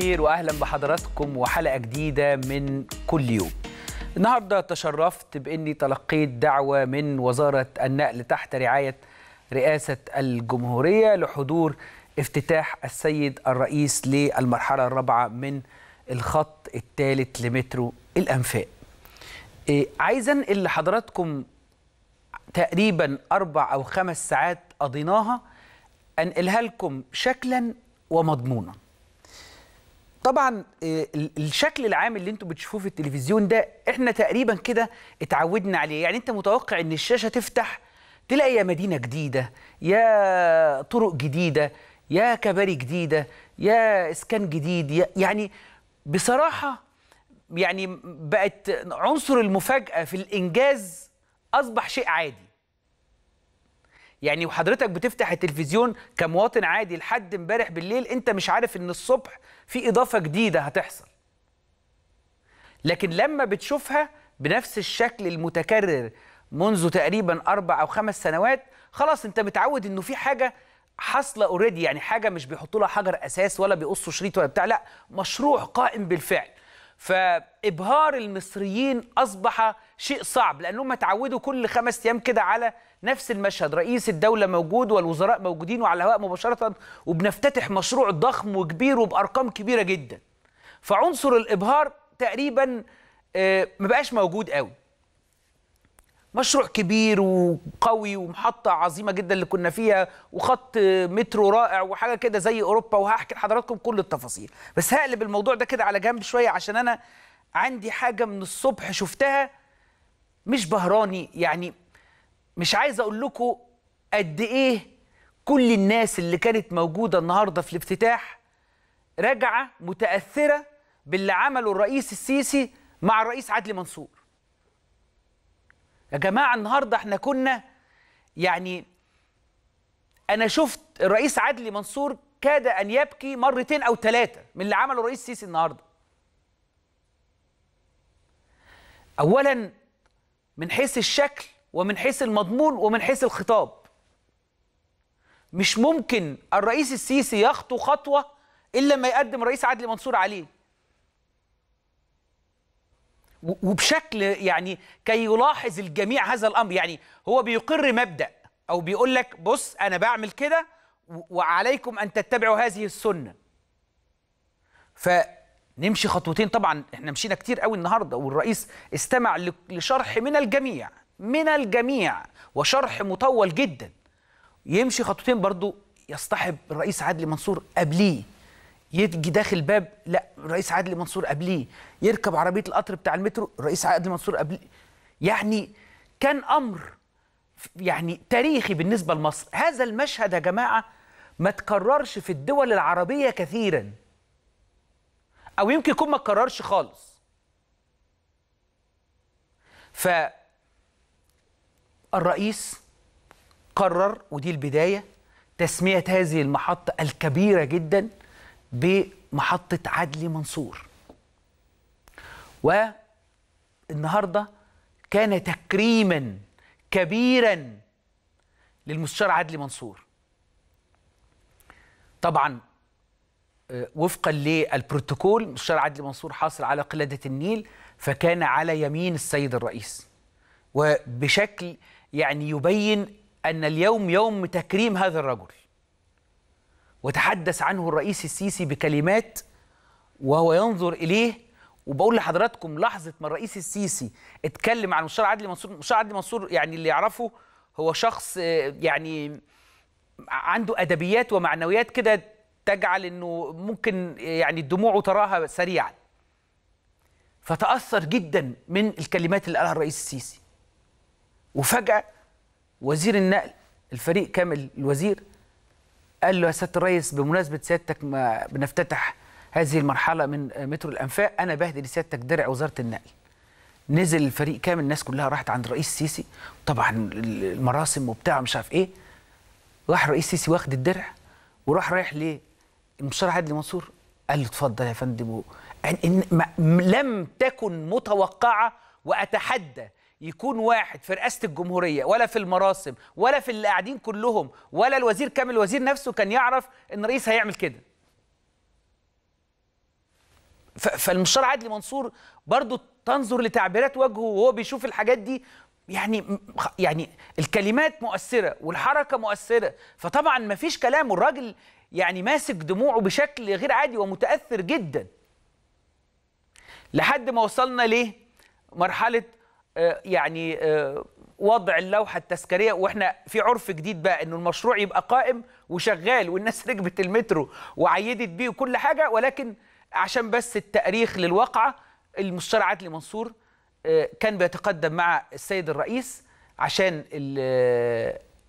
الخير واهلا بحضراتكم وحلقة جديدة من كل يوم. النهارده تشرفت بإني تلقيت دعوة من وزارة النقل تحت رعاية رئاسة الجمهورية لحضور افتتاح السيد الرئيس للمرحلة الرابعة من الخط الثالث لمترو الأنفاق. إيه عايز انقل لحضراتكم تقريبا أربع أو خمس ساعات قضيناها أنقلها لكم شكلا ومضمونا. طبعا الشكل العام اللي أنتم بتشوفوه في التلفزيون ده إحنا تقريبا كده اتعودنا عليه. يعني انت متوقع إن الشاشة تفتح تلاقي يا مدينة جديدة يا طرق جديدة يا كباري جديدة يا إسكان جديد يا يعني بصراحة يعني بقت عنصر المفاجأة في الإنجاز أصبح شيء عادي. يعني وحضرتك بتفتح التلفزيون كمواطن عادي لحد امبارح بالليل انت مش عارف إن الصبح في إضافة جديدة هتحصل. لكن لما بتشوفها بنفس الشكل المتكرر منذ تقريبا أربع أو خمس سنوات خلاص أنت متعود إنه في حاجة حاصلة اوريدي يعني حاجة مش بيحطوا لها حجر أساس ولا بيقصوا شريط ولا بتاع لا مشروع قائم بالفعل. فإبهار المصريين أصبح شيء صعب لأنهم اتعودوا كل خمس أيام كده على نفس المشهد. رئيس الدولة موجود والوزراء موجودين وعلى الهواء مباشرة وبنفتتح مشروع ضخم وكبير وبأرقام كبيرة جدا. فعنصر الإبهار تقريبا ما بقاش موجود قوي. مشروع كبير وقوي ومحطة عظيمة جدا اللي كنا فيها وخط مترو رائع وحاجة كده زي أوروبا وهحكي لحضراتكم كل التفاصيل. بس هقلب الموضوع ده كده على جنب شوية عشان أنا عندي حاجة من الصبح شفتها مش بهراني يعني مش عايز أقول لكم قد إيه كل الناس اللي كانت موجودة النهاردة في الافتتاح راجعة متأثرة باللي عمله الرئيس السيسي مع الرئيس عدلي منصور. يا جماعة النهاردة إحنا كنا يعني أنا شفت الرئيس عدلي منصور كاد أن يبكي مرتين أو ثلاثة من اللي عمله الرئيس السيسي النهاردة. أولا من حيث الشكل ومن حيث المضمون ومن حيث الخطاب. مش ممكن الرئيس السيسي يخطو خطوة إلا ما يقدم الرئيس عدلي منصور عليه. وبشكل يعني كي يلاحظ الجميع هذا الأمر يعني هو بيقر مبدأ أو بيقول لك بص أنا بعمل كده وعليكم أن تتبعوا هذه السنة. فنمشي خطوتين. طبعا إحنا مشينا كتير قوي النهارده والرئيس استمع لشرح من الجميع. من الجميع وشرح مطول جدا. يمشي خطوتين برضو يصطحب الرئيس عدلي منصور قبليه. يجي داخل باب لا الرئيس عادل منصور قبليه. يركب عربية القطر بتاع المترو الرئيس عادل منصور قبليه. يعني كان أمر يعني تاريخي بالنسبة لمصر. هذا المشهد يا جماعة ما تكررش في الدول العربية كثيرا. أو يمكن يكون ما تكررش خالص. ف الرئيس قرر ودي البداية تسمية هذه المحطة الكبيرة جدا بمحطة عدلي منصور. والنهاردة كان تكريما كبيرا للمستشار عدلي منصور. طبعا وفقا للبروتوكول المستشار عدلي منصور حاصل على قلادة النيل فكان على يمين السيد الرئيس. وبشكل يعني يبين أن اليوم يوم تكريم هذا الرجل. وتحدث عنه الرئيس السيسي بكلمات وهو ينظر إليه وبقول لحضراتكم لحظة ما الرئيس السيسي اتكلم عن المستشار عدلي منصور المستشار عدلي منصور يعني اللي يعرفه هو شخص يعني عنده أدبيات ومعنويات كده تجعل إنه ممكن يعني دموعه تراها سريعا. فتأثر جدا من الكلمات اللي قالها الرئيس السيسي. وفجأة وزير النقل الفريق كامل الوزير قال له يا سيادة الرئيس بمناسبة سيادتك ما بنفتتح هذه المرحلة من مترو الأنفاق أنا بهدي لسيادتك درع وزارة النقل. نزل الفريق كامل الناس كلها راحت عند الرئيس السيسي. طبعا المراسم وبتاع مش عارف إيه. راح الرئيس السيسي واخد الدرع وراح رايح للمستشار عادل منصور قال له اتفضل يا فندم. إن لم تكن متوقعة وأتحدى يكون واحد في رئاسة الجمهورية ولا في المراسم ولا في اللي قاعدين كلهم ولا الوزير كامل الوزير نفسه كان يعرف إن الرئيس هيعمل كده. فالمستشار عدلي منصور برضو تنظر لتعبيرات وجهه وهو بيشوف الحاجات دي يعني يعني الكلمات مؤثرة والحركة مؤثرة فطبعا ما فيش كلام والراجل يعني ماسك دموعه بشكل غير عادي ومتأثر جدا. لحد ما وصلنا ليه؟ مرحلة يعني آه وضع اللوحة التذكارية. وإحنا في عرف جديد بقى إنه المشروع يبقى قائم وشغال والناس ركبت المترو وعيدت بيه وكل حاجة. ولكن عشان بس التأريخ للواقعة المستشار عدلي منصور كان بيتقدم مع السيد الرئيس عشان ال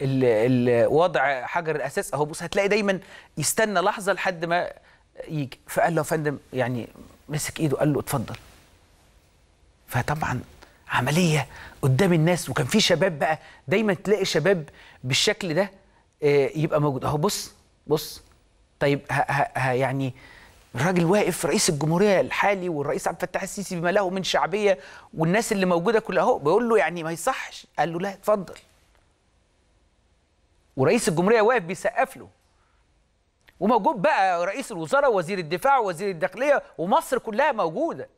ال ال وضع حجر الأساس. أهو بص هتلاقي دايما يستنى لحظة لحد ما يجي. فقال له يا فندم يعني مسك إيده قال له اتفضل. فطبعا عملية قدام الناس وكان في شباب بقى دايما تلاقي شباب بالشكل ده يبقى موجود. أهو بص بص. طيب ها ها يعني الراجل واقف رئيس الجمهورية الحالي والرئيس عبد الفتاح السيسي بما له من شعبية والناس اللي موجودة كلها. أهو بيقول له يعني ما يصحش. قال له لا اتفضل. ورئيس الجمهورية واقف بيسقف له. وموجود بقى رئيس الوزراء ووزير الدفاع ووزير الداخلية ومصر كلها موجودة.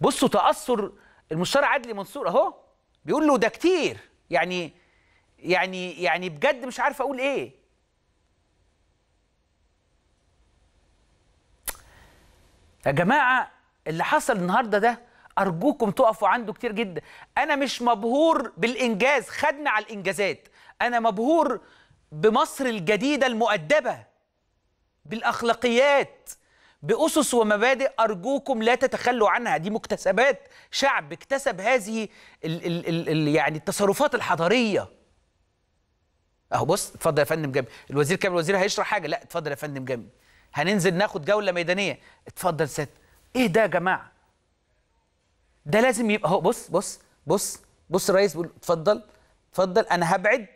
بصوا تأثر المستشار عدلي منصور أهو بيقول له ده كتير يعني يعني يعني بجد مش عارف أقول إيه. يا جماعة اللي حصل النهارده ده أرجوكم تقفوا عنده كتير جدا. أنا مش مبهور بالإنجاز خدنا على الإنجازات. أنا مبهور بمصر الجديدة المؤدبة بالأخلاقيات. بأسس ومبادئ أرجوكم لا تتخلوا عنها. دي مكتسبات شعب اكتسب هذه ال ال ال ال يعني التصرفات الحضارية. أهو بص اتفضل يا فندم جنبي الوزير كامل الوزير هيشرح حاجة؟ لا اتفضل يا فندم جنبي هننزل ناخد جولة ميدانية. اتفضل سيادة إيه ده يا جماعة؟ ده لازم يبقى أهو بص بص بص بص الرئيس بيقول اتفضل اتفضل أنا هبعد.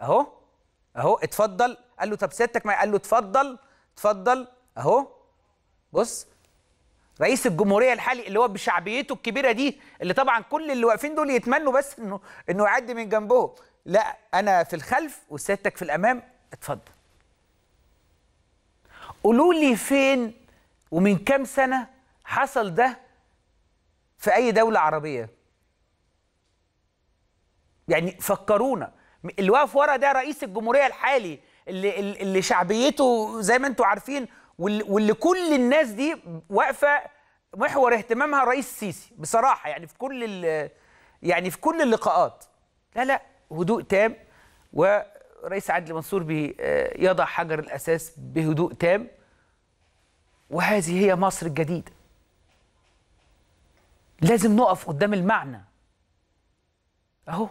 أهو أهو اتفضل. قال له طب سيادتك قال له اتفضل اتفضل. أهو. بص رئيس الجمهورية الحالي اللي هو بشعبيته الكبيرة دي اللي طبعا كل اللي واقفين دول يتمنوا بس انه إنه يعدي من جنبهم لا أنا في الخلف وسيادتك في الأمام اتفضل. قولوا لي فين ومن كام سنة حصل ده في أي دولة عربية؟ يعني فكرونا. اللي واقف ورا ده رئيس الجمهورية الحالي اللي اللي شعبيته زي ما أنتم عارفين واللي, كل الناس دي واقفة محور اهتمامها الرئيس السيسي بصراحة يعني في كل يعني في كل اللقاءات. لا لا هدوء تام ورئيس عدلي منصور بيضع حجر الأساس بهدوء تام وهذه هي مصر الجديدة. لازم نقف قدام المعنى. أهو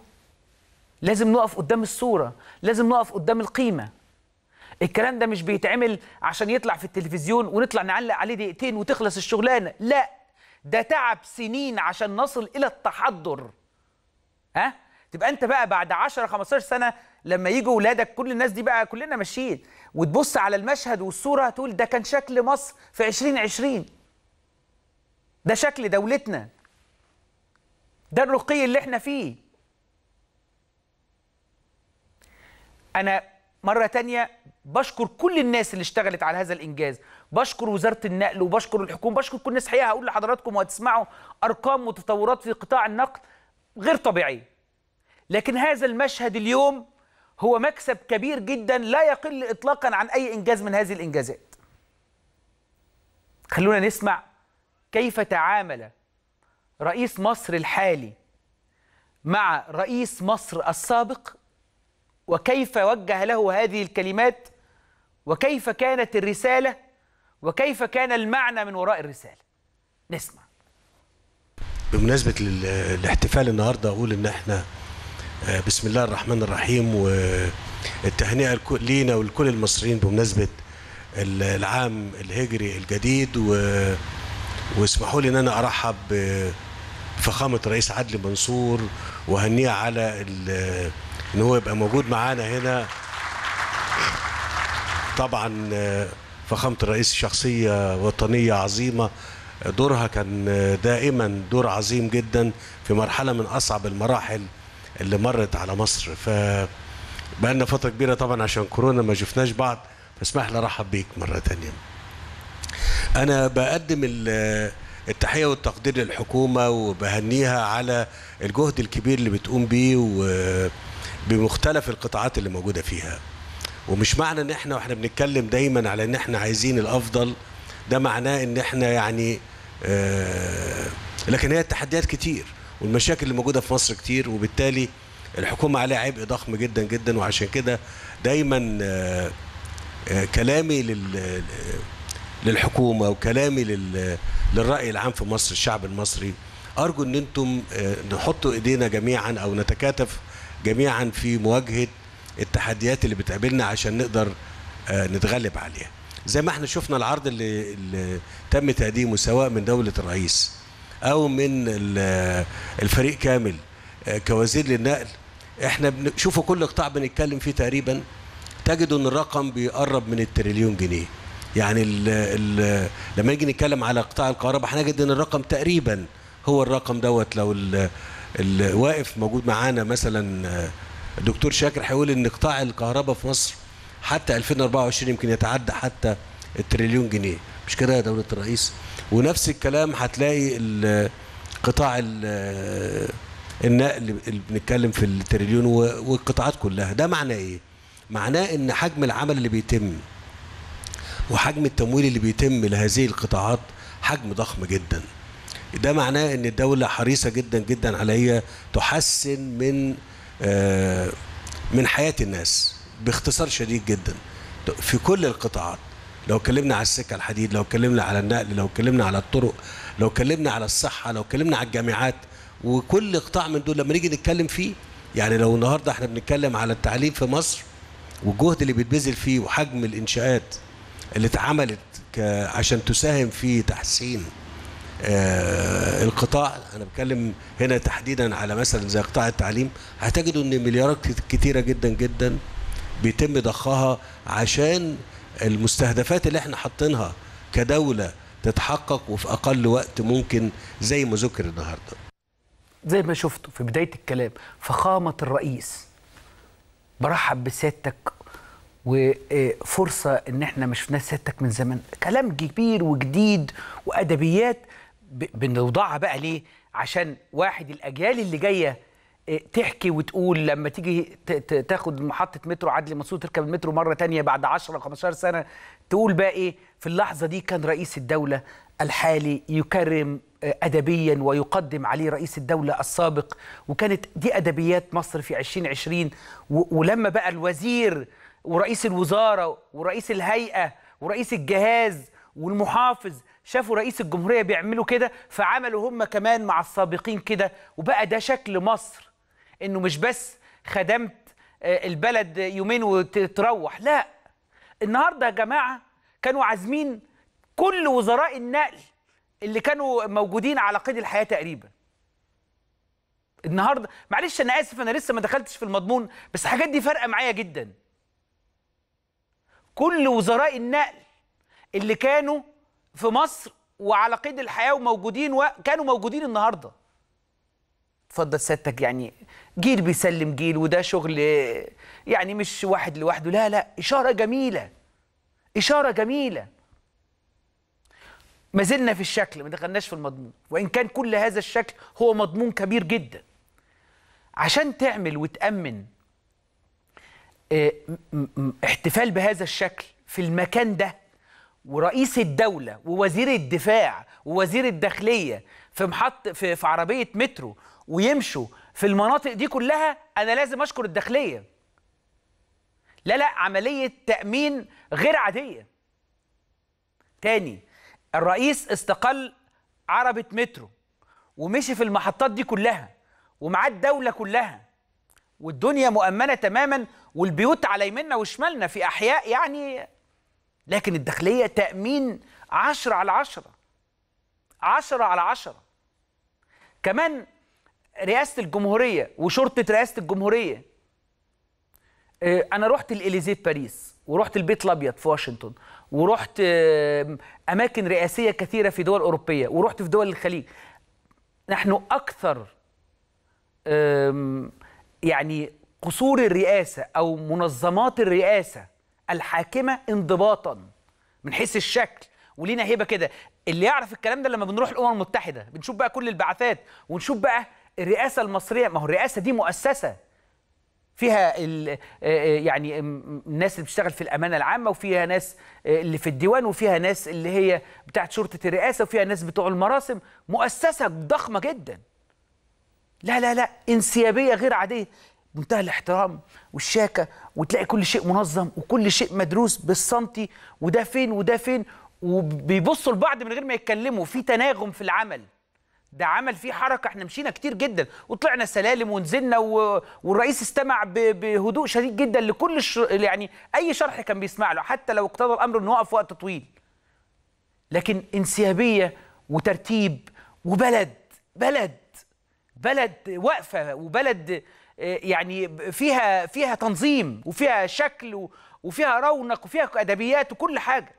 لازم نقف قدام الصورة لازم نقف قدام القيمة. الكلام ده مش بيتعمل عشان يطلع في التلفزيون ونطلع نعلق عليه دقيقتين وتخلص الشغلانة. لا ده تعب سنين عشان نصل إلى التحضر. ها؟ تبقى أنت بقى بعد 10 15 سنة لما يجوا ولادك كل الناس دي بقى كلنا ماشيين. وتبص على المشهد والصورة تقول ده كان شكل مصر في 2020 ده شكل دولتنا. ده الرقي اللي إحنا فيه. أنا مرة تانية بشكر كل الناس اللي اشتغلت على هذا الإنجاز. بشكر وزارة النقل وبشكر الحكومة. بشكر كل الناس. حقيقة هقول لحضراتكم وهتسمعوا أرقام وتطورات في قطاع النقل غير طبيعية. لكن هذا المشهد اليوم هو مكسب كبير جدا لا يقل إطلاقا عن أي إنجاز من هذه الإنجازات. خلونا نسمع كيف تعامل رئيس مصر الحالي مع رئيس مصر السابق وكيف وجه له هذه الكلمات وكيف كانت الرسالة؟ وكيف كان المعنى من وراء الرسالة؟ نسمع. بمناسبة الاحتفال النهاردة أقول إن إحنا بسم الله الرحمن الرحيم والتهنئة لينا ولكل المصريين بمناسبة العام الهجري الجديد و... واسمحوا لي إن أنا أرحب بفخامة الرئيس عدلي منصور وهنيه على ال... إن هو يبقى موجود معانا هنا. طبعا فخامة الرئيس شخصية وطنية عظيمة. دورها كان دائما دور عظيم جدا في مرحلة من أصعب المراحل اللي مرت على مصر. ف بقالنا فترة كبيرة طبعا عشان كورونا ما شفناش بعض. فاسمح لي أرحب بيك مرة تانية. أنا بقدم ال- التحية والتقدير للحكومة وبهنيها على الجهد الكبير اللي بتقوم بيه وبمختلف القطاعات اللي موجودة فيها. ومش معنى إن إحنا وإحنا بنتكلم دايما على إن إحنا عايزين الأفضل ده معناه إن إحنا يعني آه لكن هي التحديات كتير والمشاكل اللي موجودة في مصر كتير وبالتالي الحكومة عليها عبء ضخم جدا جدا وعشان كده دايما آه آه كلامي لل للحكومة وكلامي لل للرأي العام في مصر الشعب المصري أرجو إن أنتم نحطوا إيدينا جميعا أو نتكاتف جميعا في مواجهة التحديات اللي بتقابلنا عشان نقدر آه، نتغلب عليها. زي ما إحنا شفنا العرض اللي, اللي تم تقديمه سواء من دولة الرئيس أو من ال- الفريق كامل آه، كوزير للنقل. إحنا بنشوفوا كل قطاع بنتكلم فيه تقريبا تجدوا إن الرقم بيقرب من التريليون جنيه. يعني ال ال لما نيجي نتكلم على قطاع الكهرباء هنجد ان الرقم تقريبا هو الرقم دوت لو ال- الواقف موجود معانا مثلا آه، الدكتور شاكر هيقول إن قطاع الكهرباء في مصر حتى 2024 يمكن يتعدى حتى التريليون جنيه. مش كده يا دولة الرئيس؟ ونفس الكلام هتلاقي قطاع ال- النقل اللي بنتكلم في التريليون والقطاعات كلها. ده معناه إيه؟ معناه إن حجم العمل اللي بيتم وحجم التمويل اللي بيتم لهذه القطاعات حجم ضخم جدا. ده معناه إن الدولة حريصة جدا جدا على هي تحسن من من حياة الناس باختصار شديد جدا. في كل القطاعات لو اتكلمنا على السكة الحديد لو اتكلمنا على النقل لو اتكلمنا على الطرق لو اتكلمنا على الصحة لو اتكلمنا على الجامعات وكل قطاع من دول لما نيجي نتكلم فيه يعني لو النهارده إحنا بنتكلم على التعليم في مصر والجهد اللي بيتبذل فيه وحجم الانشاءات اللي اتعملت عشان تساهم في تحسين آه، القطاع أنا بتكلم هنا تحديدا على مثلا زي قطاع التعليم هتجدوا إن مليارات كت- كتيرة جدا جدا بيتم ضخها عشان المستهدفات اللي إحنا حاطينها كدولة تتحقق وفي أقل وقت ممكن زي ما ذكر النهارده. زي ما شفتوا في بداية الكلام فخامة الرئيس برحب بسيادتك وفرصة إن إحنا ما شفناش سيادتك من زمان. كلام كبير وجديد وأدبيات بنوضعها بقى ليه؟ عشان واحد الأجيال اللي جاية آه، تحكي وتقول لما تيجي تاخد محطة مترو عدلي منصور تركب المترو مرة تانية بعد 10 15 سنة تقول بقى إيه؟ في اللحظة دي كان رئيس الدولة الحالي يكرم آه، أدبيا ويقدم عليه رئيس الدولة السابق وكانت دي أدبيات مصر في 2020 و- ولما بقى الوزير ورئيس الوزارة ورئيس الهيئة ورئيس الجهاز والمحافظ شافوا رئيس الجمهورية بيعملوا كده فعملوا هم كمان مع السابقين كده وبقى ده شكل مصر إنه مش بس خدمت آه، البلد يومين وتروح لا. النهارده يا جماعة كانوا عازمين كل وزراء النقل اللي كانوا موجودين على قيد الحياة تقريبا. النهارده معلش أنا آسف أنا لسه ما دخلتش في المضمون بس الحاجات دي فارقة معايا جدا. كل وزراء النقل اللي كانوا في مصر وعلى قيد الحياة وموجودين وكانوا موجودين النهارده. اتفضل سيادتك يعني جيل بيسلم جيل وده شغل يعني مش واحد لوحده لا لا إشارة جميلة إشارة جميلة. ما زلنا في الشكل ما دخلناش في المضمون. وإن كان كل هذا الشكل هو مضمون كبير جدا. عشان تعمل وتأمن آه، احتفال بهذا الشكل في المكان ده ورئيس الدولة ووزير الدفاع ووزير الداخلية في محط في, في عربية مترو ويمشوا في المناطق دي كلها أنا لازم أشكر الداخلية. لا لا عملية تأمين غير عادية. تاني الرئيس استقل عربة مترو ومشي في المحطات دي كلها ومعاه الدولة كلها. والدنيا مؤمنة تماما والبيوت على يمنا وشمالنا في أحياء يعني لكن الداخلية تأمين عشرة على عشرة. عشرة على عشرة. كمان رئاسة الجمهورية وشرطة رئاسة الجمهورية آه، أنا رحت الإليزيه باريس ورحت البيت الأبيض في واشنطن ورحت آه، أماكن رئاسية كثيرة في دول أوروبية ورحت في دول الخليج. نحن أكثر يعني قصور الرئاسة أو منظمات الرئاسة الحاكمة انضباطا من حيث الشكل ولينا هيبة كده. اللي يعرف الكلام ده لما بنروح الأمم المتحدة بنشوف بقى كل البعثات ونشوف بقى الرئاسة المصرية ما هو الرئاسة دي مؤسسة فيها ال- آه، يعني الناس اللي بتشتغل في الأمانة العامة وفيها ناس آه، اللي في الديوان وفيها ناس اللي هي بتاعت شرطة الرئاسة وفيها ناس بتوع المراسم. مؤسسة ضخمة جدا. لا لا لا انسيابية غير عادية. منتهى الاحترام والشاكة وتلاقي كل شيء منظم وكل شيء مدروس بالسنتي وده فين وده فين وبيبصوا لبعض من غير ما يتكلموا. في تناغم في العمل. ده عمل فيه حركة إحنا مشينا كتير جدا. وطلعنا سلالم ونزلنا و... والرئيس استمع ب... بهدوء شديد جدا لكل الش... يعني أي شرح كان بيسمع له حتى لو اقتضى الأمر إنه يقف وقت طويل. لكن انسيابية وترتيب وبلد بلد بلد واقفة وبلد يعني فيها فيها تنظيم وفيها شكل وفيها رونق وفيها أدبيات وكل حاجة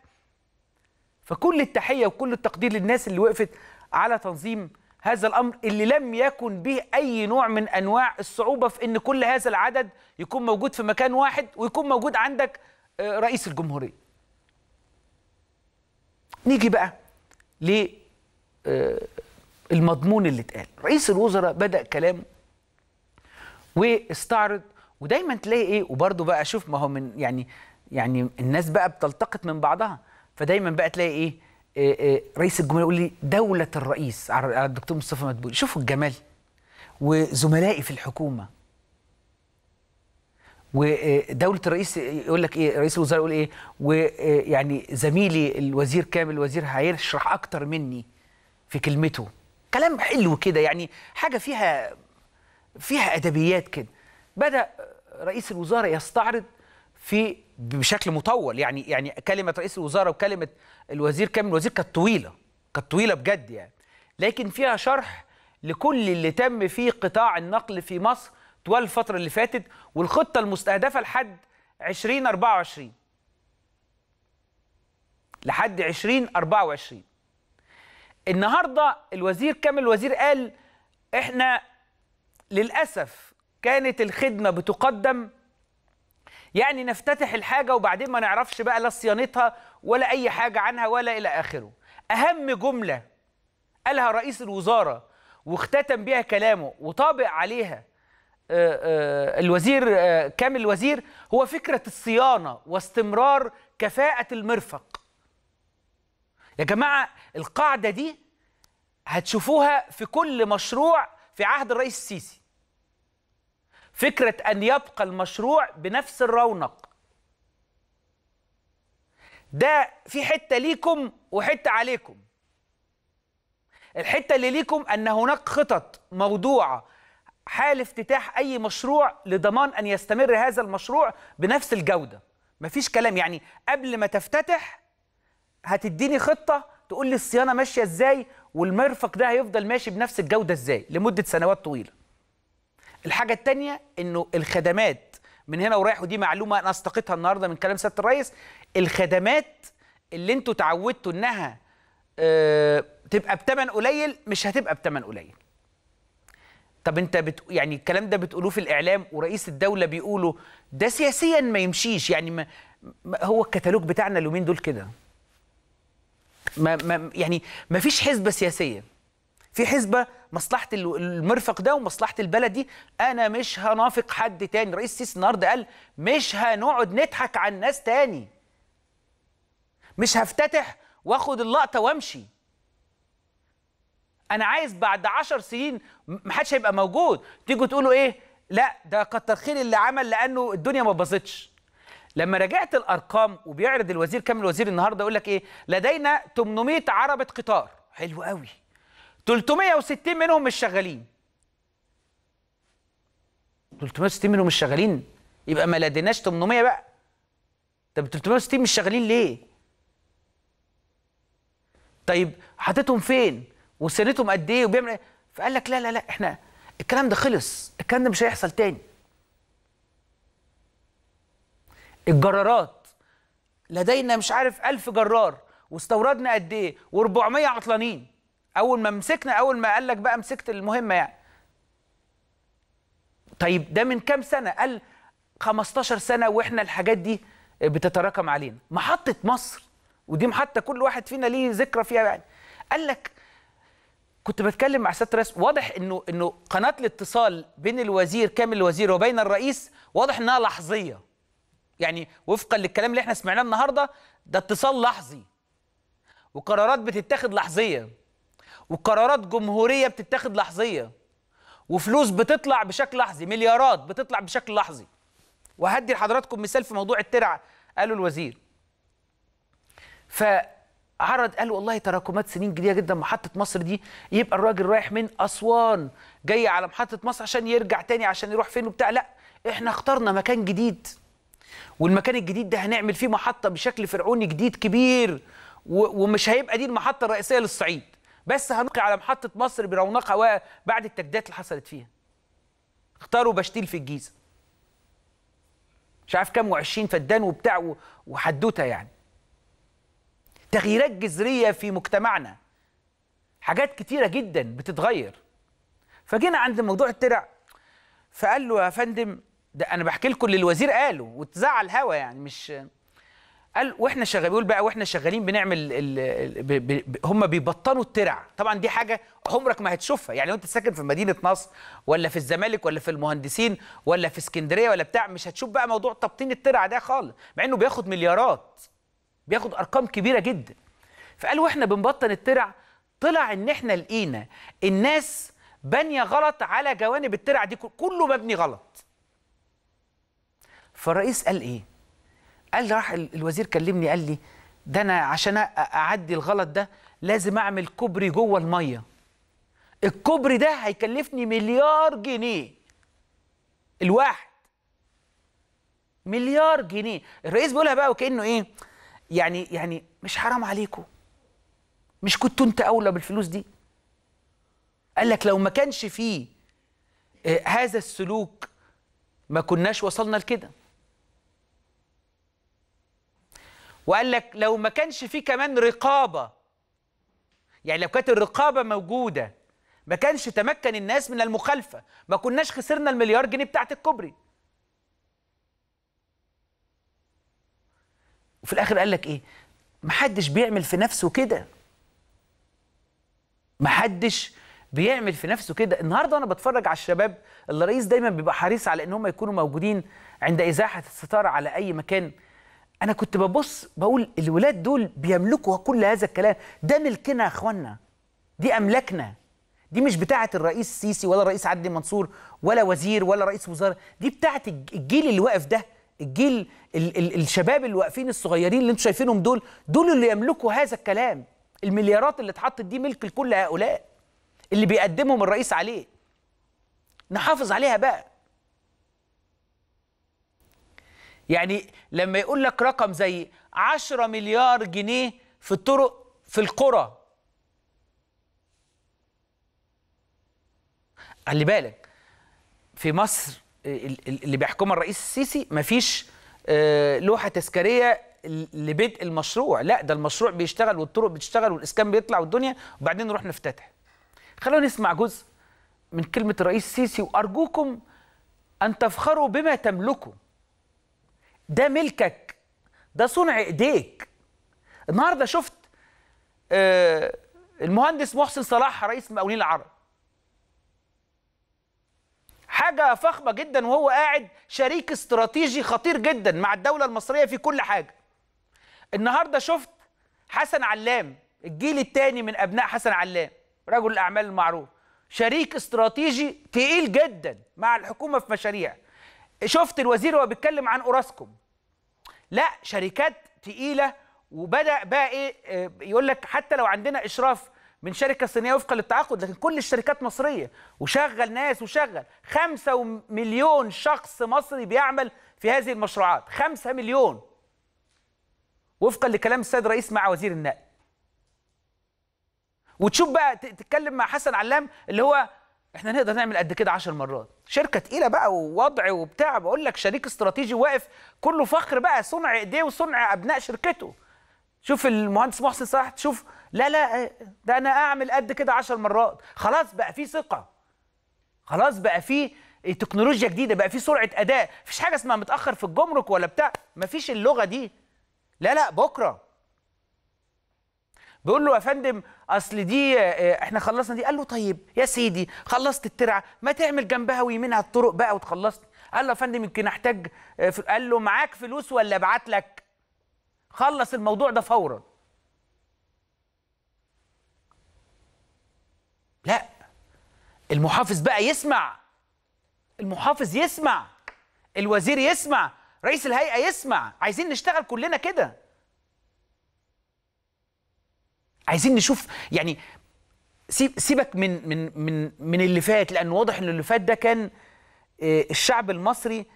فكل التحية وكل التقدير للناس اللي وقفت على تنظيم هذا الأمر اللي لم يكن به أي نوع من أنواع الصعوبة في إن كل هذا العدد يكون موجود في مكان واحد ويكون موجود عندك آه، رئيس الجمهورية. نيجي بقى ل آه، اللي اتقال رئيس الوزراء بدأ كلامه واستعرض ودايما تلاقي إيه وبرده بقى شوف ما هو من يعني يعني الناس بقى بتلتقط من بعضها. فدايما بقى تلاقي إيه, إيه, إيه رئيس الجمهورية يقول لي دولة الرئيس على الدكتور مصطفى مدبولي. شوفوا الجمال. وزملائي في الحكومة. ودولة الرئيس يقول لك إيه رئيس الوزراء يقول إيه ويعني زميلي الوزير كامل الوزير هيشرح أكتر مني في كلمته. كلام حلو كده يعني حاجة فيها فيها أدبيات كده. بدأ رئيس الوزراء يستعرض في بشكل مطول يعني يعني كلمة رئيس الوزراء وكلمة الوزير كامل الوزير كانت طويلة كانت طويلة بجد يعني. لكن فيها شرح لكل اللي تم في قطاع النقل في مصر طوال الفترة اللي فاتت والخطة المستهدفة لحد 2024 لحد 2024 النهارده الوزير كامل الوزير قال إحنا للأسف كانت الخدمة بتقدم. يعني نفتتح الحاجة وبعدين ما نعرفش بقى لا صيانتها ولا أي حاجة عنها ولا إلى آخره. أهم جملة قالها رئيس الوزارة واختتم بها كلامه وطابق عليها آه، آه، الوزير آه، كامل الوزير هو فكرة الصيانة واستمرار كفاءة المرفق. يا جماعة القاعدة دي هتشوفوها في كل مشروع في عهد الرئيس السيسي. فكرة أن يبقى المشروع بنفس الرونق. ده في حتة ليكم وحتة عليكم. الحتة اللي ليكم أن هناك خطط موضوعة حال افتتاح أي مشروع لضمان أن يستمر هذا المشروع بنفس الجودة. مفيش كلام يعني قبل ما تفتتح هتديني خطة تقول لي الصيانة ماشية إزاي والمرفق ده هيفضل ماشي بنفس الجودة إزاي؟ لمدة سنوات طويلة. الحاجة التانية إنه الخدمات من هنا ورايح ودي معلومة أنا أستقيتها النهاردة من كلام سيادة الرئيس الخدمات اللي أنتوا تعودتوا إنها آه تبقى بتمن قليل مش هتبقى بتمن قليل. طب أنت بت... يعني الكلام ده بتقولوه في الإعلام ورئيس الدولة بيقوله ده سياسيا ما يمشيش. يعني ما... ما هو الكتالوج بتاعنا اليومين دول كده. ما... ما يعني ما فيش حزبة سياسية. في حزبة مصلحة ال- المرفق ده ومصلحة البلد دي. أنا مش هنافق حد تاني. رئيس السيسي النهارده قال مش هنقعد نضحك على الناس تاني. مش هفتتح وآخد اللقطة وأمشي. أنا عايز بعد عشر سنين محدش هيبقى موجود. تيجوا تقولوا إيه؟ لا ده كتر خير اللي عمل لأنه الدنيا ما باظتش. لما راجعت الأرقام وبيعرض الوزير كامل الوزير النهارده يقول لك إيه؟ لدينا 800 عربة قطار. حلو قوي. 360 منهم مش شغالين. 360 منهم مش شغالين؟ يبقى ما لديناش 800 بقى. طب 360 مش شغالين ليه؟ طيب حاططهم فين؟ وسنتهم قد إيه؟ وبيعمل إيه؟ فقال لك لا لا لا إحنا الكلام ده خلص. الكلام ده مش هيحصل تاني. الجرارات. لدينا مش عارف ألف جرار واستوردنا قد إيه؟ و400 عطلانين. أول ما مسكنا أول ما قال لك بقى مسكت المهمة يعني. طيب ده من كام سنة؟ قال 15 سنة وإحنا الحاجات دي بتتراكم علينا. محطة مصر ودي محطة كل واحد فينا ليه ذكرى فيها يعني. قال لك كنت بتكلم مع سياده الرئيس واضح إنه إنه قناة الاتصال بين الوزير كامل الوزير وبين الرئيس واضح إنها لحظية. يعني وفقا للكلام اللي إحنا سمعناه النهارده ده اتصال لحظي. وقرارات بتتاخد لحظيه وقرارات جمهورية بتتاخد لحظيه وفلوس بتطلع بشكل لحظي. مليارات بتطلع بشكل لحظي. وهدي لحضراتكم مثال في موضوع الترع قاله الوزير. فعرض قال والله تراكمات سنين جديدة جدا محطة مصر دي يبقى الراجل رايح من أسوان جاي على محطة مصر عشان يرجع تاني عشان يروح فين وبتاع. لا إحنا اخترنا مكان جديد. والمكان الجديد ده هنعمل فيه محطة بشكل فرعوني جديد كبير ومش هيبقى دي المحطة الرئيسية للصعيد. بس هنلقي على محطة مصر برونقها بعد التجديدات اللي حصلت فيها. اختاروا بشتيل في الجيزة. مش عارف كام و20 فدان وبتاع وحدوتة يعني. تغييرات جذرية في مجتمعنا. حاجات كتيرة جدا بتتغير. فجينا عند موضوع الترع. فقال له يا فندم ده أنا بحكي لكم اللي الوزير قاله واتذاع الهوا يعني مش قال وإحنا شغالين بيقول بقى وإحنا شغالين بنعمل ال ال ب ب هم بيبطنوا الترع. طبعا دي حاجة عمرك ما هتشوفها. يعني لو أنت ساكن في مدينة نصر ولا في الزمالك ولا في المهندسين ولا في اسكندرية ولا بتاع مش هتشوف بقى موضوع تبطين الترع ده خالص. مع إنه بياخد مليارات بياخد أرقام كبيرة جدا. فقال وإحنا بنبطن الترع طلع إن إحنا لقينا الناس بانية غلط على جوانب الترع دي كله مبني غلط. فالرئيس قال إيه؟ قال راح ال- الوزير كلمني قال لي ده أنا عشان أعدي الغلط ده لازم أعمل كوبري جوه المية. الكوبري ده هيكلفني مليار جنيه. الواحد. مليار جنيه. الرئيس بيقولها بقى وكأنه إيه؟ يعني يعني مش حرام عليكم مش كنتوا أنت أولى بالفلوس دي؟ قال لك لو ما كانش فيه آه، هذا السلوك ما كناش وصلنا لكده. وقال لك لو ما كانش فيه كمان رقابة يعني لو كانت الرقابة موجودة ما كانش تمكن الناس من المخالفة ما كناش خسرنا المليار جنيه بتاعت الكوبري. وفي الآخر قال لك إيه؟ محدش بيعمل في نفسه كده. محدش بيعمل في نفسه كده. النهارده وأنا بتفرج على الشباب الرئيس دايما بيبقى حريص على إن هم يكونوا موجودين عند إزاحة الستارة على أي مكان. أنا كنت ببص بقول الولاد دول بيملكوا كل هذا الكلام. ده ملكنا يا إخوانا. دي أملاكنا. دي مش بتاعة الرئيس السيسي ولا الرئيس عدلي منصور ولا وزير ولا رئيس وزراء. دي بتاعة الج- الجيل اللي واقف ده. الجيل ال ال الشباب اللي واقفين الصغيرين اللي أنتم شايفينهم دول دول اللي يملكوا هذا الكلام. المليارات اللي اتحطت دي ملك لكل هؤلاء. اللي بيقدمهم الرئيس عليه. نحافظ عليها بقى. يعني لما يقول لك رقم زي 10 مليار جنيه في الطرق في القرى. خلي بالك في مصر ال- ال- اللي بيحكمها الرئيس السيسي مفيش آه، لوحة تذكارية لبدء المشروع. لا ده المشروع بيشتغل والطرق بتشتغل والإسكان بيطلع والدنيا وبعدين نروح نفتتح. خلونا نسمع جزء من كلمة الرئيس السيسي وأرجوكم أن تفخروا بما تملكوا ده ملكك ده صنع إيديك. النهارده شفت آه، المهندس محسن صلاح رئيس المقاولين العرب. حاجة فخمة جدا وهو قاعد شريك استراتيجي خطير جدا مع الدولة المصرية في كل حاجة. النهاردة شفت حسن علام الجيل الثاني من أبناء حسن علام رجل الأعمال المعروف شريك استراتيجي تقيل جدا مع الحكومة في مشاريع. شفت الوزير وهو بيتكلم عن أوراسكوم. لا شركات تقيلة وبدأ بقى إيه آه، يقول لك حتى لو عندنا إشراف من شركة صينية وفقا للتعاقد لكن كل الشركات مصرية وشغل ناس وشغل. خمسة مليون شخص مصري بيعمل في هذه المشروعات. خمسة مليون. وفقا لكلام السيد الرئيس مع وزير النقل. وتشوف بقى تتكلم مع حسن علام اللي هو إحنا نقدر نعمل قد كده عشر مرات. شركة تقيلة بقى ووضع وبتاع بقول لك شريك استراتيجي واقف كله فخر بقى صنع إيديه وصنع أبناء شركته. شوف المهندس محسن صلاح تشوف لا لا ده أنا أعمل قد كده عشر مرات. خلاص بقى في ثقة. خلاص بقى في تكنولوجيا جديدة بقى في سرعة أداء. مفيش حاجة اسمها متأخر في الجمرك ولا بتاع. مفيش اللغة دي. لا لا بكرة. بيقول له يا فندم أصل دي آه، إحنا خلصنا دي. قال له طيب يا سيدي خلصت الترعة ما تعمل جنبها ويمينها الطرق بقى وتخلصت قال له يا فندم يمكن أحتاج آه، قال له معاك فلوس ولا أبعت لك؟ خلص الموضوع ده فورا. لا المحافظ بقى يسمع المحافظ يسمع الوزير يسمع رئيس الهيئة يسمع. عايزين نشتغل كلنا كده. عايزين نشوف يعني سيب سيبك من من من من اللي فات لأن واضح إن اللي فات ده كان آه، الشعب المصري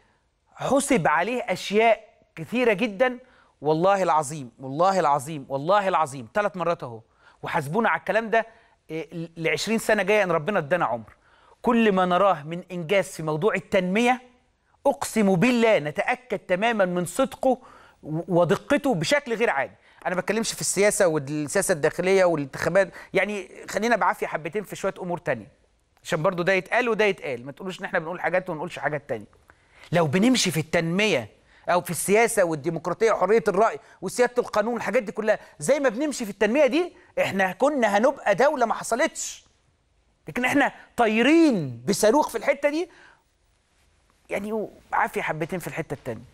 حسب عليه أشياء كثيرة جدا. والله العظيم والله العظيم والله العظيم ثلاث مرات أهو وحاسبونا على الكلام ده ل 20 سنة جاية إن ربنا ادانا عمر. كل ما نراه من إنجاز في موضوع التنمية أقسم بالله نتأكد تماما من صدقه ودقته بشكل غير عادي. أنا ما بتكلمش في السياسة والسياسة الداخلية والانتخابات يعني خلينا بعافية حبتين في شوية أمور تانية عشان برضو ده يتقال وده يتقال ما تقولوش إن إحنا بنقول حاجات وما نقولش حاجات تانية. لو بنمشي في التنمية أو في السياسة والديمقراطية وحريه الرأي وسيادة القانون والحاجات دي كلها زي ما بنمشي في التنمية دي إحنا كنا هنبقى دولة ما حصلتش. لكن إحنا طايرين بصاروخ في الحتة دي يعني عافية حبتين في الحتة التانية.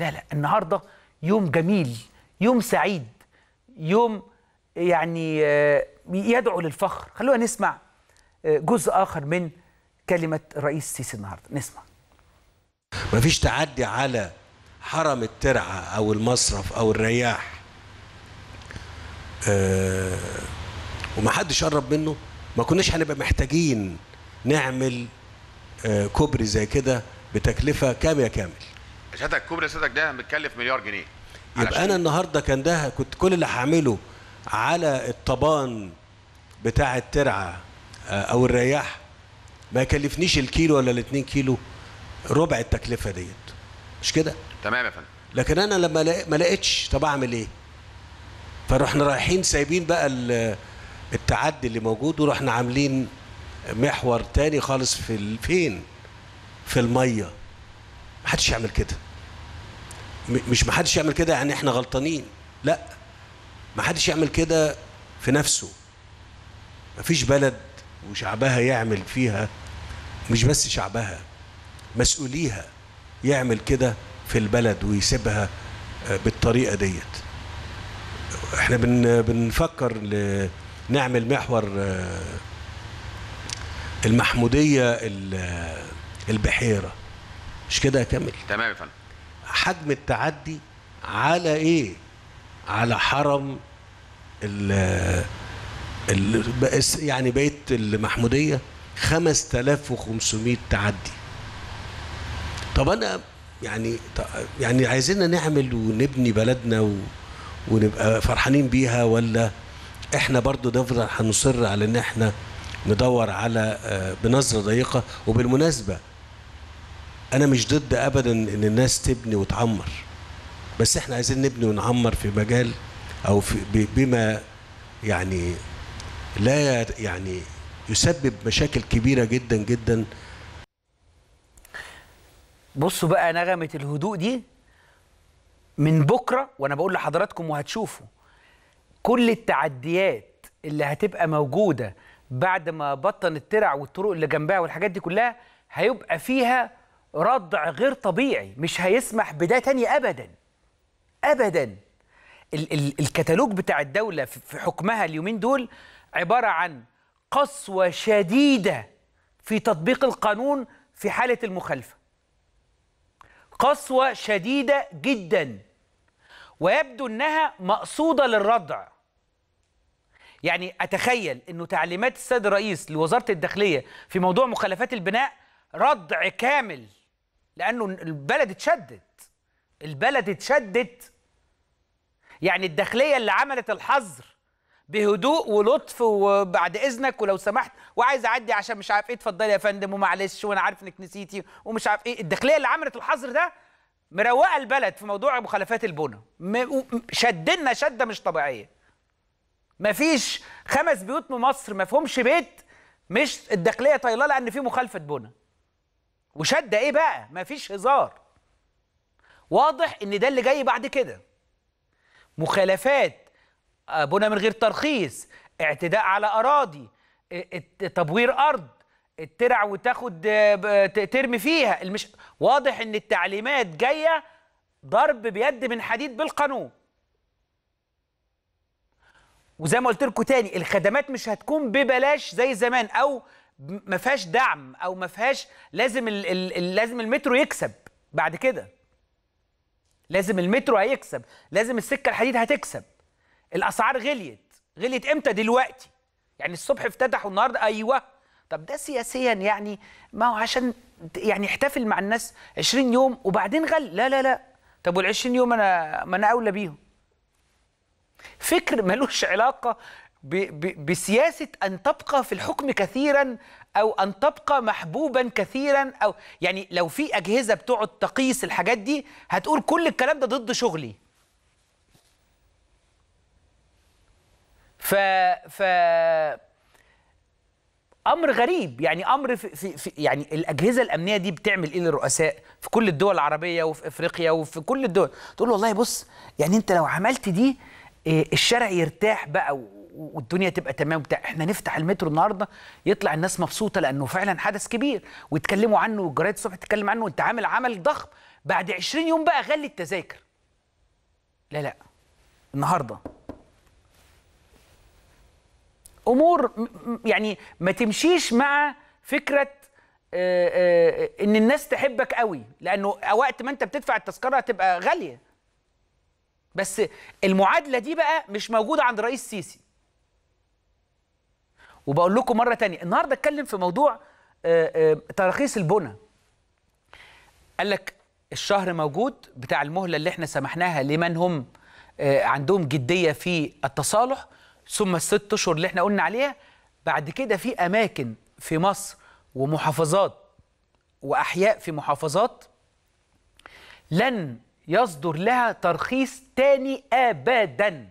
لا لا النهارده يوم جميل يوم سعيد يوم يعني آه، يدعو للفخر. خلونا نسمع آه، جزء آخر من كلمة الرئيس السيسي النهارده. نسمع. مفيش تعدي على حرم الترعة أو المصرف أو الرياح. آه ومحدش قرب منه. ما كناش هنبقى محتاجين نعمل كوبري زي كده بتكلفة كام يا كامل سيادتك كوبري سيادتك ده متكلف مليار جنيه. يبقى أنا النهاردة كان ده كنت كل اللي هعمله على الطبان بتاع الترعة آه أو الرياح. ما يكلفنيش الكيلو ولا الاتنين كيلو ربع التكلفة ديت. مش كده؟ تمام يا فندم. لكن أنا لما ما لقيتش طب أعمل إيه؟ فرحنا رايحين سايبين بقى ال- التعدي اللي موجود ورحنا عاملين محور تاني خالص في فين؟ في المية. ما حدش يعمل كده. مش ما حدش يعمل كده يعني إحنا غلطانين. لا ما حدش يعمل كده في نفسه. ما فيش بلد وشعبها يعمل فيها مش بس شعبها مسؤوليها يعمل كده في البلد ويسيبها آه، بالطريقة ديت. إحنا بن بنفكر نعمل محور آه، المحمودية ال- آه، البحيرة. مش كده يا كامل؟ تمام يا فندم. حجم التعدي على إيه؟ على حرم ال يعني بقيت المحمودية 5500 تعدي. طب أنا يعني يعني عايزيننا نعمل ونبني بلدنا و ونبقى فرحانين بيها ولا إحنا برضو نفضل هنصر على إن إحنا ندور على آه، بنظرة ضيقة؟ وبالمناسبة أنا مش ضد ابدا إن الناس تبني وتعمر بس إحنا عايزين نبني ونعمر في مجال أو في بما يعني لا يعني يسبب مشاكل كبيرة جدا جدا. بصوا بقى نغمة الهدوء دي من بكرة وأنا بقول لحضراتكم وهتشوفوا. كل التعديات اللي هتبقى موجودة بعد ما بطن الترع والطرق اللي جنبها والحاجات دي كلها هيبقى فيها ردع غير طبيعي مش هيسمح بده تاني أبدا. أبدا. ال ال الكتالوج بتاع الدولة في حكمها اليومين دول عبارة عن قسوة شديدة في تطبيق القانون في حالة المخالفة. قسوة شديدة جدا. ويبدو إنها مقصودة للردع يعني أتخيل إنه تعليمات السيد الرئيس لوزارة الداخلية في موضوع مخالفات البناء ردع كامل. لأنه البلد اتشدت. البلد اتشدت. يعني الداخلية اللي عملت الحظر بهدوء ولطف وبعد إذنك ولو سمحت وعايز أعدي عشان مش عارف إيه اتفضلي يا فندم ومعلش وأنا عارف إنك نسيتي ومش عارف إيه. الداخلية اللي عملت الحظر ده مروقة البلد في موضوع مخالفات البنى. شدنا شدة مش طبيعية. مفيش خمس بيوت من مصر ما فيهمش بيت مش الداخلية طايلة لها ان في مخالفة بنى. وشده إيه بقى؟ مفيش هزار. واضح ان ده اللي جاي بعد كده. مخالفات آه، بنى من غير ترخيص اعتداء على أراضي آه، تبوير أرض الترع وتاخد ت- ترمي فيها. المش... واضح ان التعليمات جاية ضرب بيد من حديد بالقانون. وزي ما قلت لكم تاني الخدمات مش هتكون ببلاش زي زمان أو ما فيهاش دعم أو ما فيهاش لازم ال... ال... ال- لازم المترو يكسب بعد كده. لازم المترو هيكسب لازم السكة الحديد هتكسب. الأسعار غليت. غليت إمتى؟ دلوقتي. يعني الصبح افتتحوا النهارده أيوه. طب ده سياسيا يعني ما هو عشان يعني احتفل مع الناس 20 يوم وبعدين غل. لا لا لا. طب وال 20 يوم أنا ما أنا أولى بيهم. فكر ملوش علاقة ب ب بسياسة أن تبقى في الحكم كثيرا أو أن تبقى محبوبا كثيرا أو يعني لو في أجهزة بتقعد تقيس الحاجات دي هتقول كل الكلام ده ضد شغلي. ف ف أمر غريب. يعني أمر في, في, في يعني الأجهزة الأمنية دي بتعمل إيه للرؤساء؟ في كل الدول العربية وفي إفريقيا وفي كل الدول. تقول له والله بص يعني أنت لو عملت دي إيه، الشارع يرتاح بقى والدنيا تبقى تمام بتاع إحنا نفتح المترو النهارده يطلع الناس مبسوطة لأنه فعلا حدث كبير. ويتكلموا عنه والجرايد الصبح تتكلم عنه وانت عامل عمل ضخم. بعد 20 يوم بقى غلي التذاكر. لا لا. النهارده. أمور يعني ما تمشيش مع فكرة آه، آه، إن الناس تحبك قوي. لأنه وقت ما أنت بتدفع التذكرة هتبقى غالية. بس المعادلة دي بقى مش موجودة عند رئيس سيسي. وبقول لكم مرة تانية النهارده اتكلم في موضوع آه، آه، تراخيص البنى. قال لك الشهر موجود بتاع المهلة اللي إحنا سمحناها لمن هم آه، عندهم جدية في التصالح ثم الست أشهر اللي إحنا قلنا عليها. بعد كده في أماكن في مصر ومحافظات وأحياء في محافظات لن يصدر لها ترخيص تاني ابدا.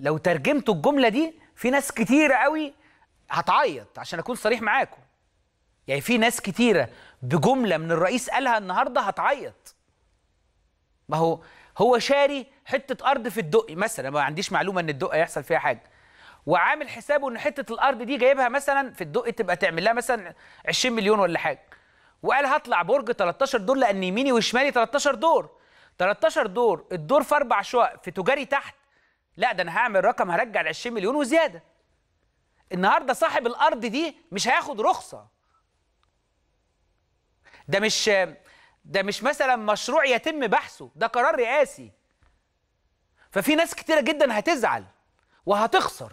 لو ترجمتوا الجملة دي في ناس كتيرة قوي هتعيط عشان أكون صريح معاكم. يعني في ناس كتيرة بجملة من الرئيس قالها النهارده هتعيط. ما هو هو شاري حتة أرض في الدقي مثلا. ما عنديش معلومة إن الدقي يحصل فيها حاجة. وعامل حسابه إن حتة الأرض دي جايبها مثلا في الدقي تبقى تعمل لها مثلا 20 مليون ولا حاجة. وقال هطلع برج 13 دور لأن يميني وشمالي 13 دور. 13 دور الدور في أربع شقق في تجاري تحت. لا ده أنا هعمل رقم هرجع ال 20 مليون وزيادة. النهارده صاحب الأرض دي مش هياخد رخصة. ده مش ده مش مثلا مشروع يتم بحثه ده قرار رئاسي. ففي ناس كتيرة جدا هتزعل وهتخسر.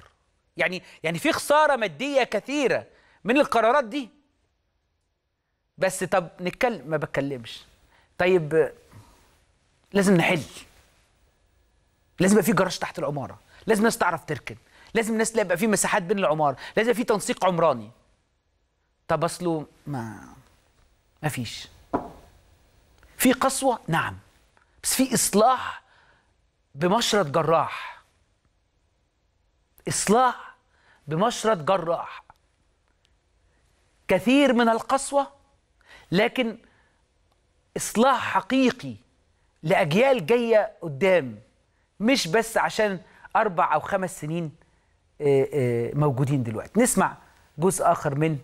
يعني يعني في خسارة مادية كثيرة من القرارات دي. بس طب نتكلم ما بتكلمش. طيب لازم نحل. لازم يبقى في جراج تحت العمارة. لازم الناس تعرف تركن. لازم الناس يبقى في مساحات بين العمارة. لازم يبقى في تنسيق عمراني. طب أصله ما ما فيش. في قسوة؟ نعم. بس في إصلاح بمشرط جراح. إصلاح بمشرط جراح. كثير من القسوة لكن إصلاح حقيقي لأجيال جاية قدام. مش بس عشان أربع أو خمس سنين آه، آه، موجودين دلوقتي. نسمع جزء آخر من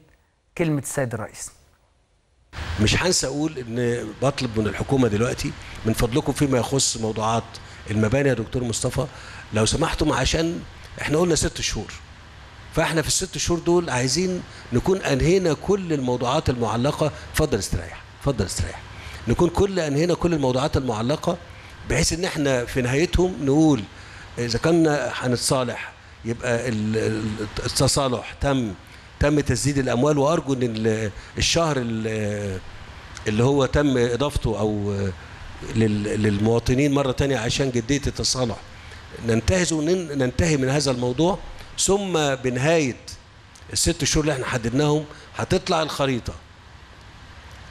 كلمة السيد الرئيس. مش هنسى أقول إن بطلب من الحكومة دلوقتي من فضلكم فيما يخص موضوعات المباني يا دكتور مصطفى. لو سمحتم عشان إحنا قلنا ست شهور. فإحنا في الست شهور دول عايزين نكون أنهينا كل الموضوعات المعلقة. اتفضل استريح اتفضل استريح. نكون كل أنهينا كل الموضوعات المعلقة بحيث إن إحنا في نهايتهم نقول إذا كنا هنتصالح يبقى ال- ال- التصالح تم تم تسديد الأموال. وأرجو إن ال- الشهر ال- اللي هو تم إضافته أو لل- للمواطنين مرة تانية عشان جدية التصالح. ننتهز ونن- ننتهي من هذا الموضوع. ثم بنهاية الست شهور اللي إحنا حددناهم هتطلع الخريطة.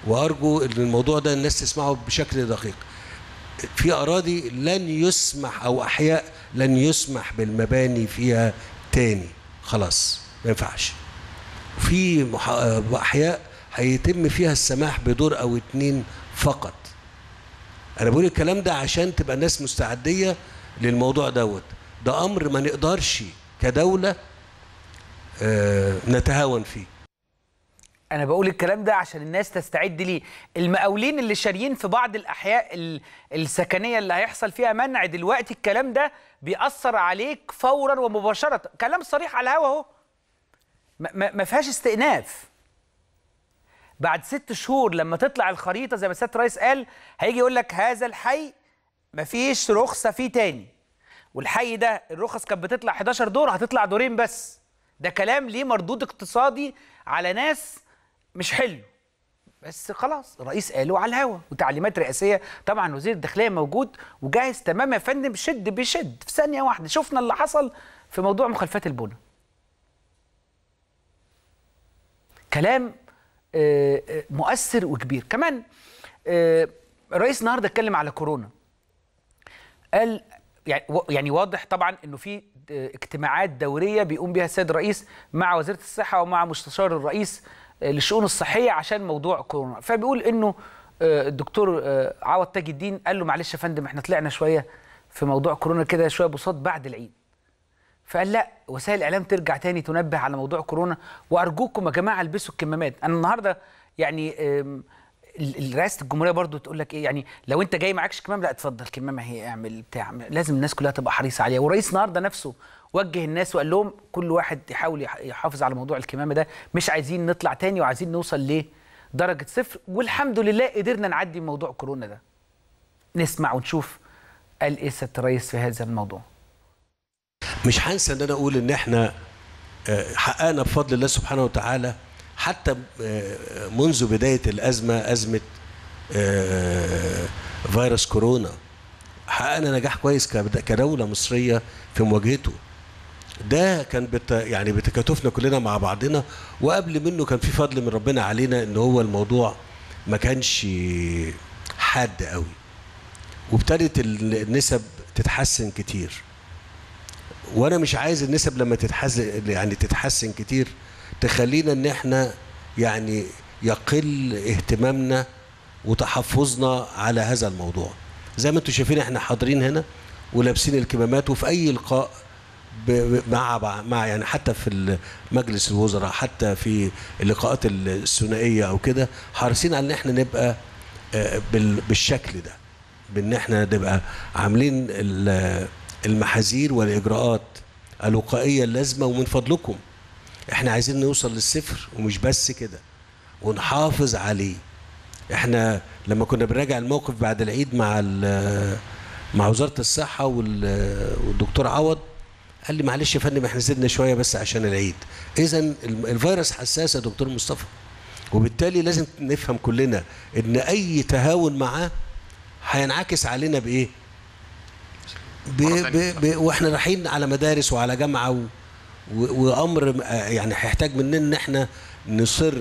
وأرجو إن الموضوع ده الناس تسمعه بشكل دقيق. في أراضي لن يسمح أو أحياء لن يسمح بالمباني فيها تاني. خلاص ما ينفعش. في مح... أحياء هيتم فيها السماح بدور أو اتنين فقط. أنا بقول الكلام ده عشان تبقى الناس مستعدية للموضوع دوت. ده أمر ما نقدرش كدولة آه، نتهاون فيه. أنا بقول الكلام ده عشان الناس تستعد ليه. المقاولين اللي شاريين في بعض الأحياء ال- السكنية اللي هيحصل فيها منع دلوقتي الكلام ده بيأثر عليك فورا ومباشرة. كلام صريح على الهوا أهو. ما- ما ما فيهاش استئناف. بعد ست شهور لما تطلع الخريطة زي ما سياده الرئيس قال هيجي يقول لك هذا الحي مفيش رخصة فيه تاني. والحي ده الرخص كانت بتطلع 11 دور هتطلع دورين بس. ده كلام ليه مردود اقتصادي على ناس مش حلو. بس خلاص الرئيس قاله على الهوا. وتعليمات رئاسية طبعا وزير الداخلية موجود وجاهز تمام يا فندم شد بشد. في ثانية واحدة شفنا اللي حصل في موضوع مخالفات البنى. كلام آه، آه، مؤثر وكبير. كمان آه، الرئيس النهارده اتكلم على كورونا. قال يعني يعني واضح طبعا إنه في اجتماعات دورية بيقوم بها السيد الرئيس مع وزيرة الصحة ومع مستشار الرئيس للشؤون الصحية عشان موضوع كورونا. فبيقول إنه آه، الدكتور آه، عوض تاج الدين قال له معلش يا فندم إحنا طلعنا شوية في موضوع كورونا كده شوية بساط بعد العيد. فقال لا وسائل الإعلام ترجع تاني تنبه على موضوع كورونا وأرجوكم يا جماعة البسوا الكمامات. أنا النهارده يعني رئاسة الجمهورية برضو تقول لك إيه يعني لو أنت جاي معكش كمام لا اتفضل كمامة هي اعمل بتاع لازم الناس كلها تبقى حريصة عليها. والرئيس النهارده نفسه وجه الناس وقال لهم كل واحد يحاول يح- يحافظ على موضوع الكمامة ده مش عايزين نطلع تاني وعايزين نوصل لدرجه صفر. والحمد لله قدرنا نعدي موضوع كورونا ده. نسمع ونشوف قال إيه سياده الرئيس في هذا الموضوع. مش هنسى إن أنا أقول إن إحنا آه، حققنا بفضل الله سبحانه وتعالى حتى آه، منذ بداية الأزمة أزمة آه، فيروس كورونا. حققنا نجاح كويس كدولة مصرية في مواجهته. ده كان بت يعني بتكاتفنا كلنا مع بعضنا وقبل منه كان في فضل من ربنا علينا إن هو الموضوع ما كانش حاد قوي. وابتدت النسب تتحسن كتير. وأنا مش عايز النسب لما تتحسن يعني تتحسن كتير تخلينا إن إحنا يعني يقل اهتمامنا وتحفظنا على هذا الموضوع. زي ما أنتم شايفين إحنا حاضرين هنا ولابسين الكمامات وفي أي لقاء مع مع يعني حتى في مجلس الوزراء حتى في اللقاءات الثنائية أو كده حريصين على إن إحنا نبقى آه، بال- بالشكل ده بإن إحنا نبقى عاملين ال- المحاذير والإجراءات الوقائيه اللازمة ومن فضلكم. إحنا عايزين نوصل للصفر ومش بس كده ونحافظ عليه. إحنا لما كنا بنراجع الموقف بعد العيد مع مع وزارة الصحة وال- والدكتور عوض قال لي معلش يا فندم إحنا زدنا شوية بس عشان العيد. اذا الفيروس حساس يا دكتور مصطفى. وبالتالي لازم نفهم كلنا إن أي تهاون معاه هينعكس علينا بإيه؟ ب ب ب وإحنا رايحين على مدارس وعلى جامعة و و وأمر يعني هيحتاج مننا إن إحنا نصر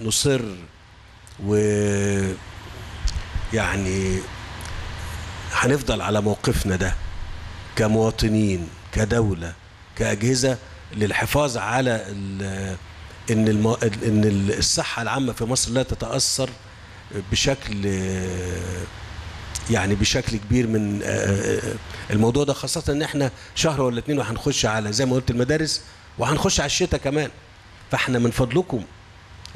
نصر و يعني هنفضل على موقفنا ده كمواطنين. كدولة كأجهزة للحفاظ على المو... إن الصحة العامة في مصر لا تتأثر بشكل يعني بشكل كبير من الموضوع ده خاصة إن إحنا شهر ولا اتنين وهنخش على زي ما قلت المدارس وهنخش على الشتاء كمان. فإحنا من فضلكم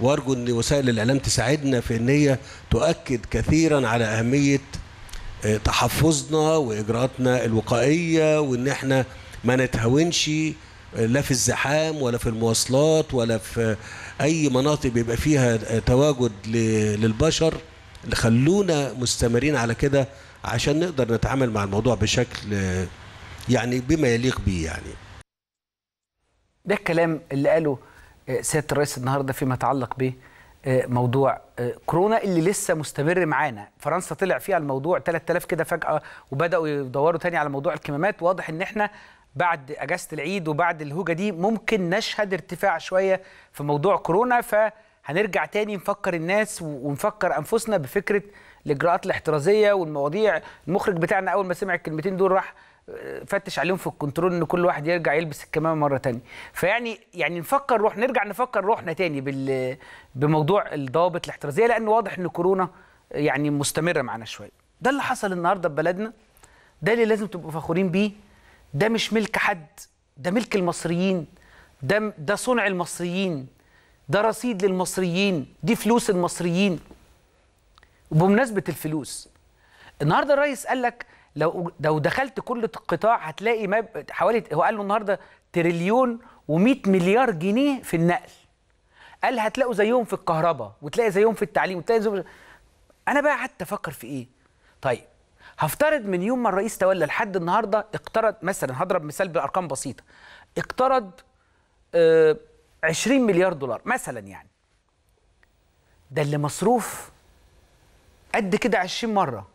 وأرجو إن وسائل الإعلام تساعدنا في إن هي تؤكد كثيرا على أهمية آه، تحفظنا وإجراءاتنا الوقائية وإن إحنا ما نتهاونش لا في الزحام ولا في المواصلات ولا في أي مناطق بيبقى فيها تواجد للبشر. خلونا مستمرين على كده عشان نقدر نتعامل مع الموضوع بشكل يعني بما يليق بيه يعني. ده الكلام اللي قاله آه، سيادة الرئيس النهارده فيما يتعلق ب آه، موضوع آه، كورونا اللي لسه مستمر معانا. فرنسا طلع فيها الموضوع 3000 كده فجأة وبدأوا يدوروا تاني على موضوع الكمامات. واضح إن إحنا بعد أجازة العيد وبعد الهوجة دي ممكن نشهد ارتفاع شوية في موضوع كورونا فهنرجع تاني نفكر الناس ونفكر أنفسنا بفكرة الإجراءات الاحترازية والمواضيع. المخرج بتاعنا أول ما سمع الكلمتين دول راح فتش عليهم في الكنترول إن كل واحد يرجع يلبس الكمامة مرة تانية. فيعني يعني نفكر روح نرجع نفكر روحنا تاني بال بموضوع الضوابط الاحترازية لأن واضح إن كورونا يعني مستمرة معانا شوية. ده اللي حصل النهارده في بلدنا. ده اللي لازم تبقوا فخورين بيه. ده مش ملك حد ده ملك المصريين ده ده صنع المصريين ده رصيد للمصريين دي فلوس المصريين. وبمناسبة الفلوس النهارده الرئيس قال لك لو لو دخلت كل قطاع هتلاقي ما حوالي هو قال له النهارده تريليون و100 مليار جنيه في النقل. قال هتلاقوا زيهم في الكهرباء وتلاقي زيهم في التعليم وتلاقي زيهم أنا بقى قعدت أفكر في إيه؟ طيب هفترض من يوم ما الرئيس تولى لحد النهارده اقترض مثلا هضرب مثال بأرقام بسيطة اقترض آه 20 مليار دولار مثلا يعني. ده اللي مصروف قد كده 20 مرة.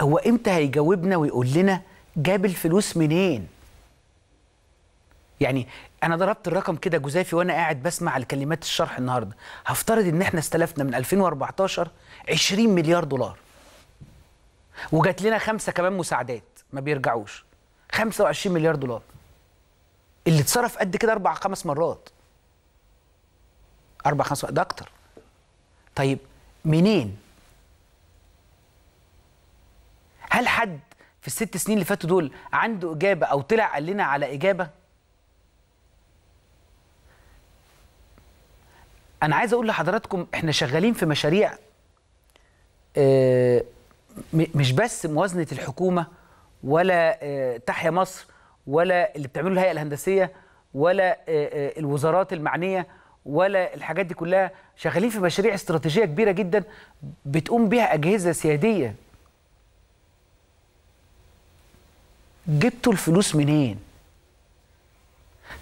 هو إمتى هيجاوبنا ويقول لنا جاب الفلوس منين؟ يعني أنا ضربت الرقم كده جزافي وأنا قاعد بسمع الكلمات الشرح النهارده. هفترض إن إحنا استلفنا من 2014 20 مليار دولار. وجات لنا خمسة كمان مساعدات ما بيرجعوش. 25 مليار دولار. اللي اتصرف قد كده أربع خمس مرات. أربع خمس ده أكتر. طيب منين؟ هل حد في الست سنين اللي فاتوا دول عنده إجابة أو طلع قال لنا على إجابة؟ أنا عايز أقول لحضراتكم إحنا شغالين في مشاريع آه، مش بس موازنة الحكومة ولا آه، تحيا مصر ولا اللي بتعمله الهيئة الهندسية ولا آه، الوزارات المعنية ولا الحاجات دي كلها. شغالين في مشاريع استراتيجية كبيرة جدا بتقوم بها أجهزة سيادية. جبتوا الفلوس منين؟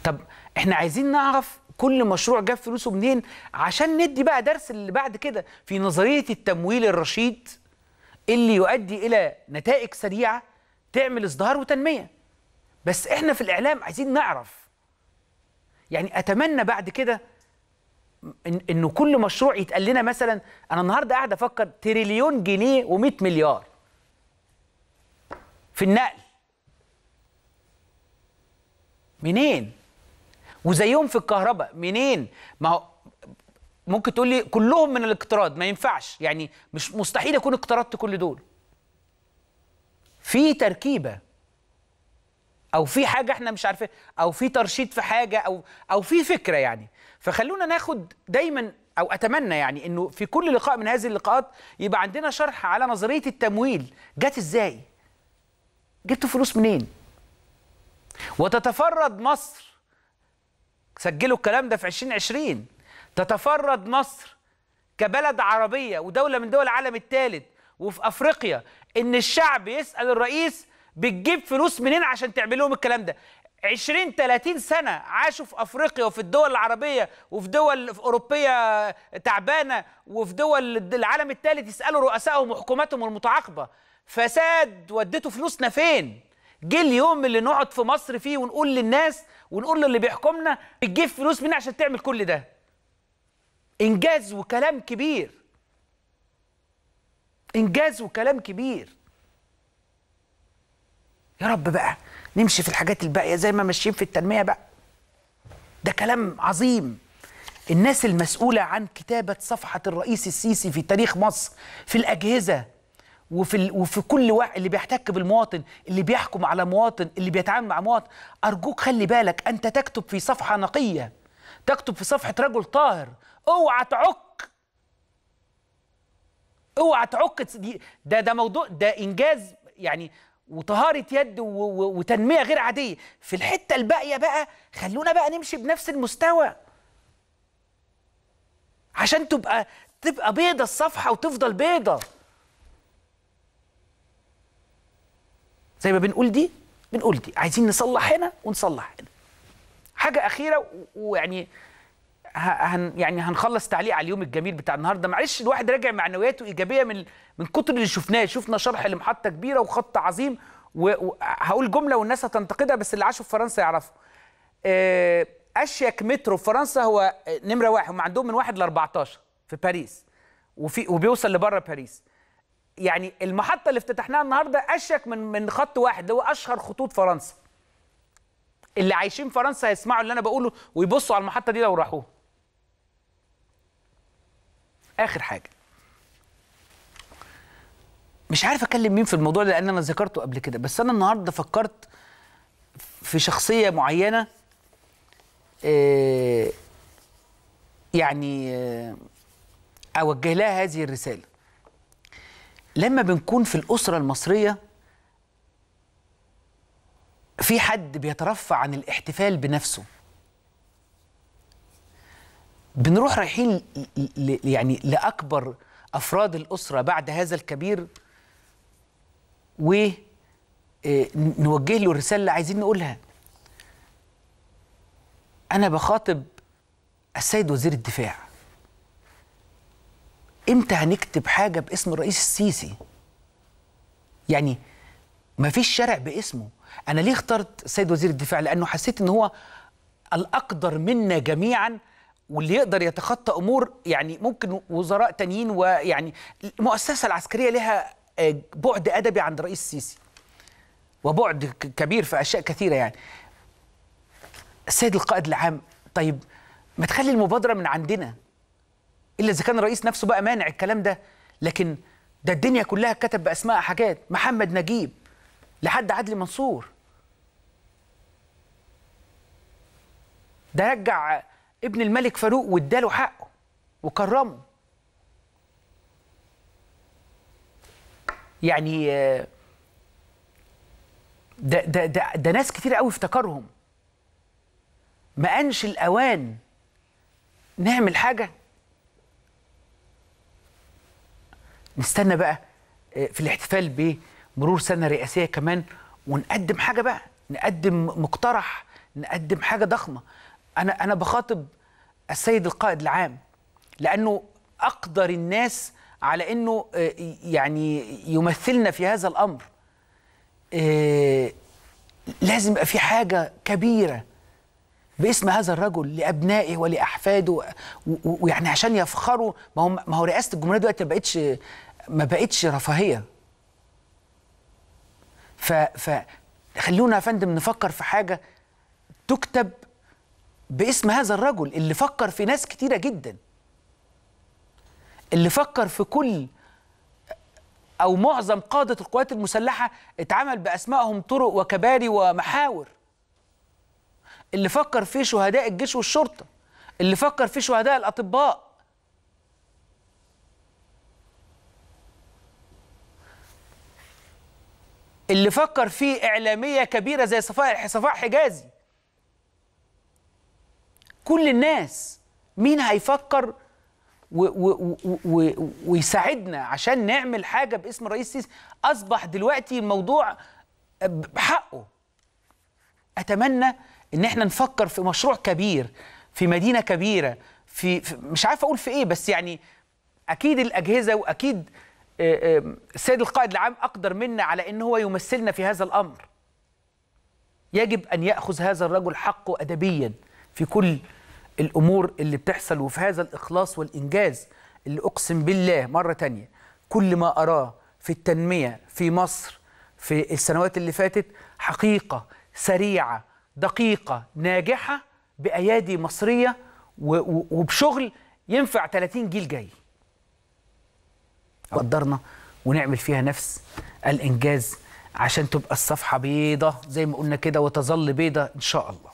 طب إحنا عايزين نعرف كل مشروع جاب فلوسه منين؟ عشان ندي بقى درس اللي بعد كده في نظرية التمويل الرشيد اللي يؤدي إلى نتائج سريعة تعمل ازدهار وتنمية. بس إحنا في الإعلام عايزين نعرف. يعني أتمنى بعد كده إن إنه كل مشروع يتقال لنا مثلا أنا النهارده قاعد أفكر تريليون جنيه و100 مليار في النقل. منين؟ وزيهم في الكهرباء. منين؟ ما هو ممكن تقول لي كلهم من الاقتراض ما ينفعش. يعني مش مستحيل اكون اقترضت كل دول. في تركيبة أو في حاجة إحنا مش عارفين أو في ترشيد في حاجة أو أو في فكرة يعني. فخلونا ناخد دايما أو أتمنى يعني إنه في كل لقاء من هذه اللقاءات يبقى عندنا شرح على نظرية التمويل. جت إزاي؟ جبتوا فلوس منين؟ وتتفرد مصر سجلوا الكلام ده في 2020 تتفرد مصر كبلد عربية ودولة من دول العالم الثالث وفي أفريقيا إن الشعب يسأل الرئيس بتجيب فلوس منين عشان تعمل لهم الكلام ده. 20 30 سنة عاشوا في أفريقيا وفي الدول العربية وفي دول أوروبية تعبانة وفي دول العالم الثالث يسألوا رؤسائهم وحكوماتهم المتعاقبة. فساد وديتوا فلوسنا فين؟ جه اليوم اللي نقعد في مصر فيه ونقول للناس ونقول للي بيحكمنا بتجيب فلوس منين عشان تعمل كل ده. إنجاز وكلام كبير. إنجاز وكلام كبير. يا رب بقى نمشي في الحاجات الباقية زي ما ماشيين في التنمية بقى. ده كلام عظيم. الناس المسؤولة عن كتابة صفحة الرئيس السيسي في تاريخ مصر في الأجهزة وفي. وفي كل واحد اللي بيحتك بالمواطن اللي بيحكم على مواطن اللي بيتعامل مع مواطن أرجوك خلي بالك أنت تكتب في صفحة نقية تكتب في صفحة رجل طاهر أوعى تعك. أوعى تعك. ده ده موضوع ده إنجاز يعني وطهارة يد و- و- وتنمية غير عادية. في الحتة الباقية بقى خلونا بقى نمشي بنفس المستوى. عشان تبقى تبقى بيضة الصفحة وتفضل بيضة. زي ما بنقول دي بنقول دي. عايزين نصلح هنا ونصلح هنا. حاجة أخيرة و- ويعني هن يعني هنخلص تعليق على اليوم الجميل بتاع النهارده. معلش الواحد راجع معنوياته إيجابية من من كتر اللي شفناه. شفنا شرح لمحطة كبيرة وخط عظيم وهقول جملة والناس هتنتقدها بس اللي عاشوا في فرنسا يعرفوا آه، أشيك مترو في فرنسا هو آه، نمرة واحد. هم عندهم من واحد ل 14 في باريس. وفي وبيوصل لبره باريس. يعني المحطة اللي افتتحناها النهارده أشيك من من خط واحد اللي هو أشهر خطوط فرنسا. اللي عايشين فرنسا هيسمعوا اللي أنا بقوله ويبصوا على المحطة دي لو راحوها آخر حاجة. مش عارف أكلم مين في الموضوع ده لأن أنا ذكرته قبل كده بس أنا النهارده فكرت في شخصية معينة آه، يعني آه، أوجه لها هذه الرسالة. لما بنكون في الأسرة المصرية في حد بيترفع عن الاحتفال بنفسه. بنروح رايحين يعني لأكبر أفراد الأسرة بعد هذا الكبير و آه، له الرساله اللي عايزين نقولها. أنا بخاطب السيد وزير الدفاع. إمتى هنكتب حاجة باسم الرئيس السيسي؟ يعني ما فيش شارع باسمه. أنا ليه اخترت السيد وزير الدفاع؟ لأنه حسيت إن هو الأقدر منا جميعا واللي يقدر يتخطى أمور يعني ممكن وزراء تانيين ويعني المؤسسة العسكرية لها آه، بعد أدبي عند الرئيس السيسي. وبعد كبير في أشياء كثيرة يعني. السيد القائد العام طيب ما تخلي المبادرة من عندنا. إلا إذا كان الرئيس نفسه بقى مانع الكلام ده. لكن ده الدنيا كلها كتب بأسماء حاجات. محمد نجيب لحد عدلي منصور. ده رجع ابن الملك فاروق واداله حقه وكرمه. يعني آه، ده ده ده, ده ناس كتير قوي افتكرهم. ما انش الأوان نعمل حاجة نستنى بقى آه، في الاحتفال بمرور سنة رئاسية كمان ونقدم حاجة بقى نقدم مقترح نقدم حاجة ضخمة. أنا أنا بخاطب السيد القائد العام لأنه أقدر الناس على إنه آه، يعني يمثلنا في هذا الأمر. آه، لازم يبقى في حاجة كبيرة باسم هذا الرجل لأبنائه ولأحفاده ويعني عشان يفخروا. ما هو ما هو رئاسة الجمهورية دلوقتي ما بقتش ما بقتش رفاهية. ف ف خلونا يا فندم نفكر في حاجة تكتب باسم هذا الرجل اللي فكر في ناس كتيرة جدا. اللي فكر في كل أو معظم قادة القوات المسلحة اتعمل بأسمائهم طرق وكباري ومحاور. اللي فكر فيه شهداء الجيش والشرطة. اللي فكر فيه شهداء الأطباء. اللي فكر فيه إعلامية كبيرة زي صفاء صفاء حجازي. كل الناس مين هيفكر و و و ويساعدنا عشان نعمل حاجة باسم الرئيس السيسي أصبح دلوقتي الموضوع بحقه. أتمنى إن إحنا نفكر في مشروع كبير في مدينة كبيرة في, مش عارف أقول في إيه بس يعني واكيد آه، آه، السيد القائد العام أقدر منا على إن هو يمثلنا في هذا الأمر. يجب أن يأخذ هذا الرجل حقه ادبيا في كل الأمور اللي بتحصل وفي هذا الإخلاص والإنجاز اللي أقسم بالله مرة تانية كل ما أراه في التنمية في مصر في السنوات اللي فاتت دقيقة ناجحة بأيادي مصرية و- و- وبشغل ينفع 30 جيل جاي. قدرنا ونعمل فيها نفس الإنجاز عشان تبقى الصفحة بيضة زي ما قلنا كده وتظل بيضة إن شاء الله.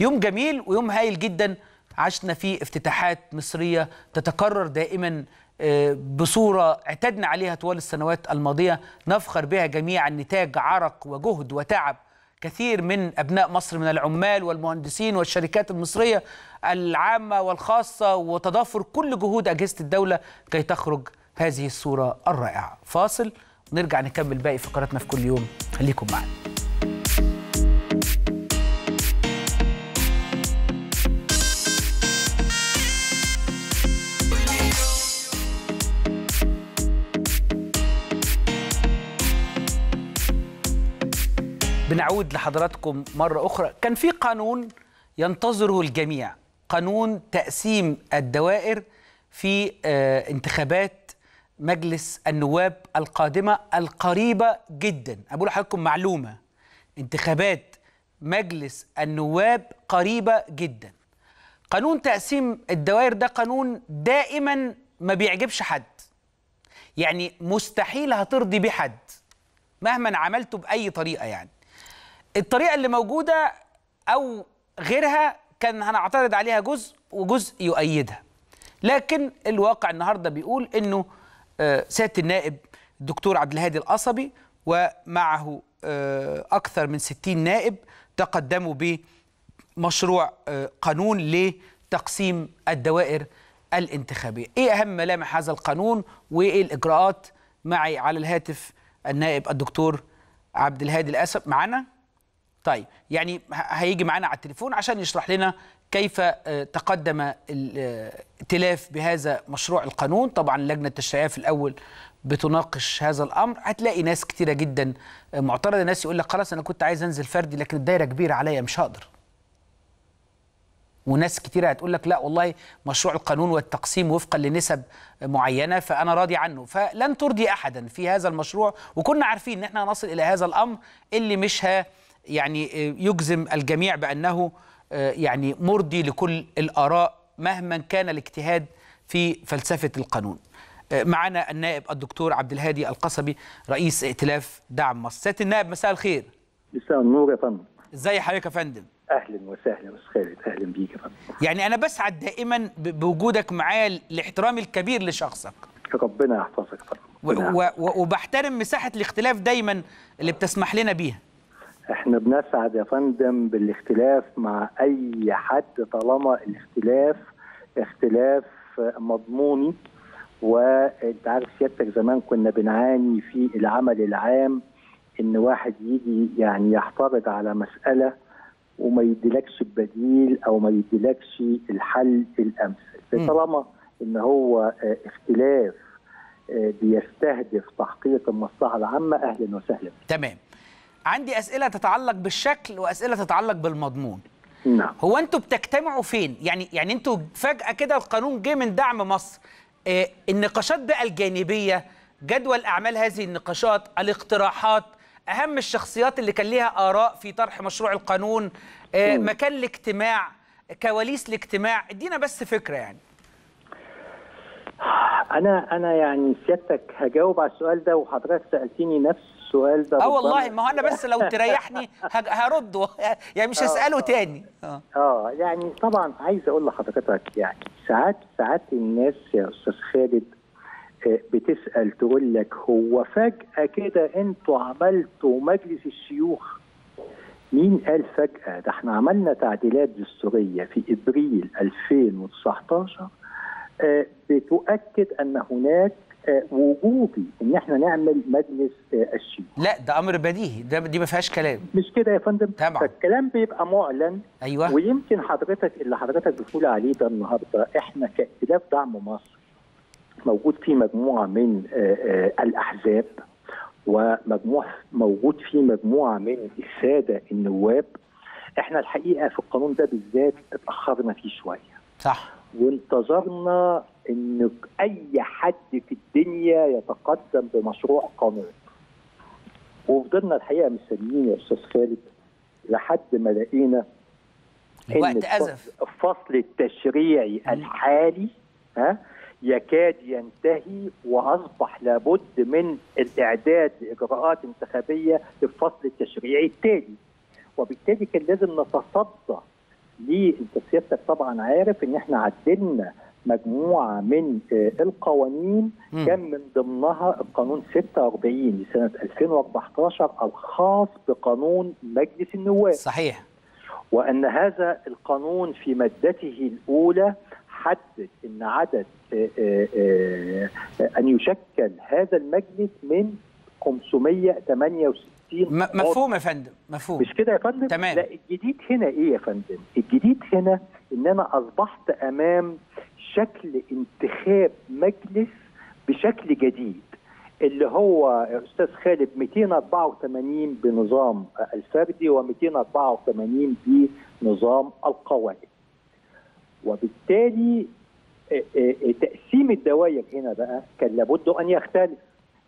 يوم جميل ويوم هايل جدا. عشنا فيه افتتاحات مصرية تتكرر دائما آه، بصورة اعتدنا عليها طوال السنوات الماضية. نفخر بها جميعا. نتاج عرق وجهد وتعب كثير من أبناء مصر من العمال والمهندسين والشركات المصرية العامة والخاصة وتضافر كل جهود أجهزة الدولة كي تخرج هذه الصورة الرائعة. فاصل ونرجع نكمل باقي فقراتنا في كل يوم. خليكم معنا. بنعود لحضراتكم مرة أخرى. كان في قانون ينتظره الجميع. قانون تقسيم الدوائر في آه، انتخابات مجلس النواب القادمة القريبة جدا. أقول لحضراتكم معلومة. انتخابات مجلس النواب قريبة جدا. قانون تقسيم الدوائر ده قانون دائما ما بيعجبش حد. يعني مستحيل هترضي بيه حد مهما عملته بأي طريقة يعني. الطريقة اللي موجودة أو غيرها كان هنعترض عليها جزء وجزء يؤيدها. لكن الواقع النهارده بيقول إنه سيادة النائب الدكتور عبد الهادي القصبي ومعه آه، أكثر من 60 نائب تقدموا بمشروع آه، قانون لتقسيم الدوائر الانتخابية. إيه أهم ملامح هذا القانون؟ وإيه الإجراءات؟ معي على الهاتف النائب الدكتور عبد الهادي الاسد معانا طيب يعني هيجي معانا على التليفون عشان يشرح لنا كيف آه، تقدم الائتلاف بهذا مشروع القانون. طبعا اللجنه التشريعيه في الأول بتناقش هذا الأمر. هتلاقي ناس كتيرة جدا آه، معترضة. ناس يقول لك خلاص أنا كنت عايز أنزل فردي لكن الدايرة كبيرة عليا مش هقدر. وناس كتيرة هتقول لك لا والله مشروع القانون والتقسيم وفقا لنسب معينة فأنا راضي عنه. فلن ترضي أحدا في هذا المشروع. وكنا عارفين إن إحنا نصل إلى هذا الأمر اللي مش ها يعني يجزم الجميع بأنه آه، يعني مرضي لكل الآراء مهما كان الاجتهاد في فلسفة القانون. آه، معنا النائب الدكتور عبد الهادي القصبي رئيس ائتلاف دعم مصر. سيادة النائب مساء الخير. مساء النور يا فندم. ازي حضرتك يا فندم؟ أهلا وسهلا أستاذ خالد أهلا بيك يا فندم. يعني أنا بسعد دائما بوجودك معايا لاحترامي الكبير لشخصك. ربنا يحفظك يا فندم. وبحترم مساحة الاختلاف دايما اللي بتسمح لنا بيها. إحنا بنسعد يا فندم بالاختلاف مع أي حد طالما الاختلاف اختلاف مضموني. وأنت عارف سيادتك زمان كنا بنعاني في العمل العام إن واحد يجي يعني يحترض على مسألة وما يديلكش البديل أو ما يديلكش الحل الأمثل. طالما إن هو آه، اختلاف آه، بيستهدف تحقيق المصلحة العامة أهلا وسهلا. تمام. عندي أسئلة تتعلق بالشكل وأسئلة تتعلق بالمضمون. نعم. هو أنتوا بتجتمعوا فين؟ يعني يعني أنتوا فجأة كده القانون جه من دعم مصر. آه النقاشات بقى الجانبية جدول أعمال هذه النقاشات الاقتراحات أهم الشخصيات اللي كان ليها آراء في طرح مشروع القانون آه مكان الاجتماع كواليس الاجتماع. ادينا بس فكرة يعني. أنا أنا يعني سيادتك هجاوب على السؤال ده وحضرتك سألتني نفس السؤال ده آه والله ما هو أنا بس لو تريحني هج- هرد يعني مش هسأله تاني. آه. آه يعني طبعا عايز أقول لحضرتك يعني ساعات ساعات الناس يا أستاذ خالد آه، بتسأل تقول لك هو فجأة كده أنتوا عملتوا مجلس الشيوخ؟ مين قال فجأة؟ ده إحنا عملنا تعديلات دستورية في إبريل 2019 آه، بتؤكد أن هناك وجوبي إن إحنا نعمل مجلس آه، الشيوخ. لا ده أمر بديهي. ده دي ما فيهاش كلام. مش كده يا فندم؟ طبعا. فالكلام بيبقى معلن. أيوه. ويمكن حضرتك اللي حضرتك بتقول عليه ده النهارده إحنا كائتلاف دعم مصر موجود فيه مجموعة من آه، آه، الأحزاب ومجموع موجود فيه مجموعة من السادة النواب. إحنا الحقيقة في القانون ده بالذات اتأخرنا فيه شوية. صح. وانتظرنا ان أي حد في الدنيا يتقدم بمشروع قانون. وفضلنا الحقيقة مستنيين يا أستاذ خالد لحد ما لقينا إن الوقت الفصل- التشريعي الحالي ها يكاد ينتهي وأصبح لابد من الإعداد لإجراءات انتخابية في الفصل التشريعي التالي. وبالتالي كان لازم نتصدى ليه؟ أنت سيادتك طبعا عارف إن إحنا عدلنا مجموعة من القوانين. كان من ضمنها القانون 46 لسنة 2014 الخاص بقانون مجلس النواب صحيح وأن هذا القانون في مادته الأولى حدد أن عدد آه، آه، آه، أن يشكل هذا المجلس من 568 م- عضو. مفهوم يا فندم مفهوم مش كده يا فندم؟ تمام. لا الجديد هنا إيه يا فندم؟ الجديد هنا إن أنا أصبحت أمام شكل انتخاب مجلس بشكل جديد اللي هو أستاذ خالد 284 بنظام الفردي و284 بنظام القوائم. وبالتالي آه، آه، تقسيم الدوائر هنا بقى كان لابد أن يختلف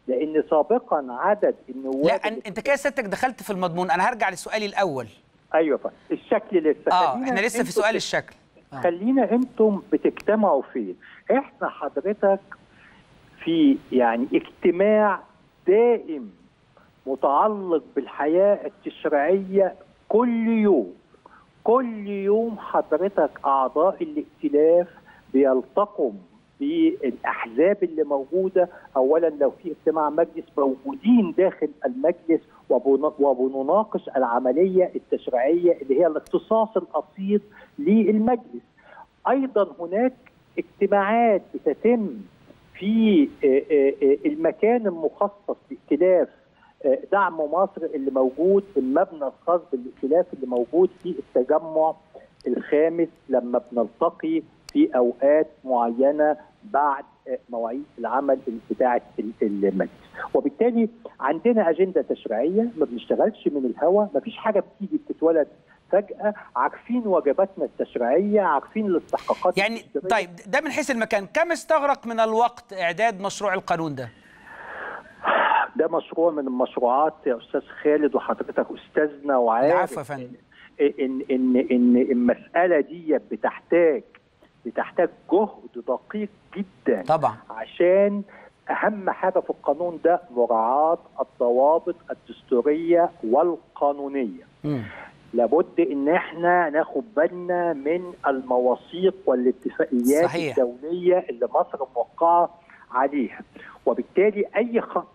لأن سابقا عدد النواب لا أن- أنت كده سيادتك دخلت في المضمون أنا هرجع لسؤالي الأول أيوه فندم الشكل لسه آه إحنا لسه في سؤال الشكل. خلينا أنتم بتجتمعوا فين؟ إحنا حضرتك في يعني اجتماع دائم متعلق بالحياة التشريعية كل يوم. كل يوم حضرتك أعضاء الائتلاف بيلتقوا بالأحزاب اللي موجودة. اولا لو في اجتماع مجلس موجودين داخل المجلس وبنناقش العملية التشريعية اللي هي الاختصاص الأصيل للمجلس. أيضا هناك اجتماعات بتتم في آه، آه، آه، المكان المخصص لائتلاف دعم مصر اللي موجود في المبنى الخاص بالائتلاف اللي موجود في التجمع الخامس لما بنلتقي في أوقات معينة بعد مواعيد العمل بتاعة ال- المجلس. وبالتالي عندنا أجندة تشريعية ما بنشتغلش من الهواء ما فيش حاجة بتيجي بتتولد فجأة. عارفين واجباتنا التشريعية عارفين الاستحقاقات يعني. طيب ده من حيث المكان. كم استغرق من الوقت إعداد مشروع القانون ده؟ ده مشروع من المشروعات يا أستاذ خالد وحضرتك أستاذنا وعارف العفو يا فندم. ان ان إن المسألة دي بتحتاج بتحتاج جهد دقيق جدا طبعا عشان أهم حاجة في القانون ده مراعاة الضوابط الدستورية والقانونية مم. لابد إن إحنا ناخد بالنا من المواثيق والاتفاقيات صحيح. الدولية اللي مصر موقعة عليها وبالتالي أي خطا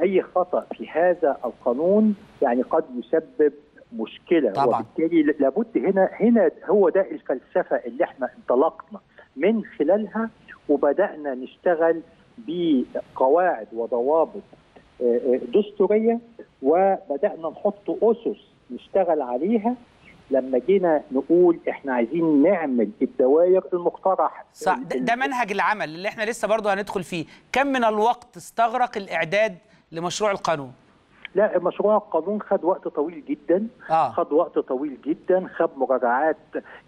أي خطأ في هذا القانون يعني قد يسبب مشكلة طبعا. وبالتالي لابد هنا هنا هو ده الفلسفة اللي إحنا انطلقنا. من خلالها وبدأنا نشتغل بقواعد وضوابط آه، آه، دستورية وبدأنا نحط أسس نشتغل عليها. لما جينا نقول إحنا عايزين نعمل الدوائر المقترح صح ده, ده منهج العمل اللي إحنا لسه برضه هندخل فيه. كم من الوقت استغرق الإعداد لمشروع القانون؟ لا مشروع القانون خد وقت طويل جدا آه. خد وقت طويل جدا خد مراجعات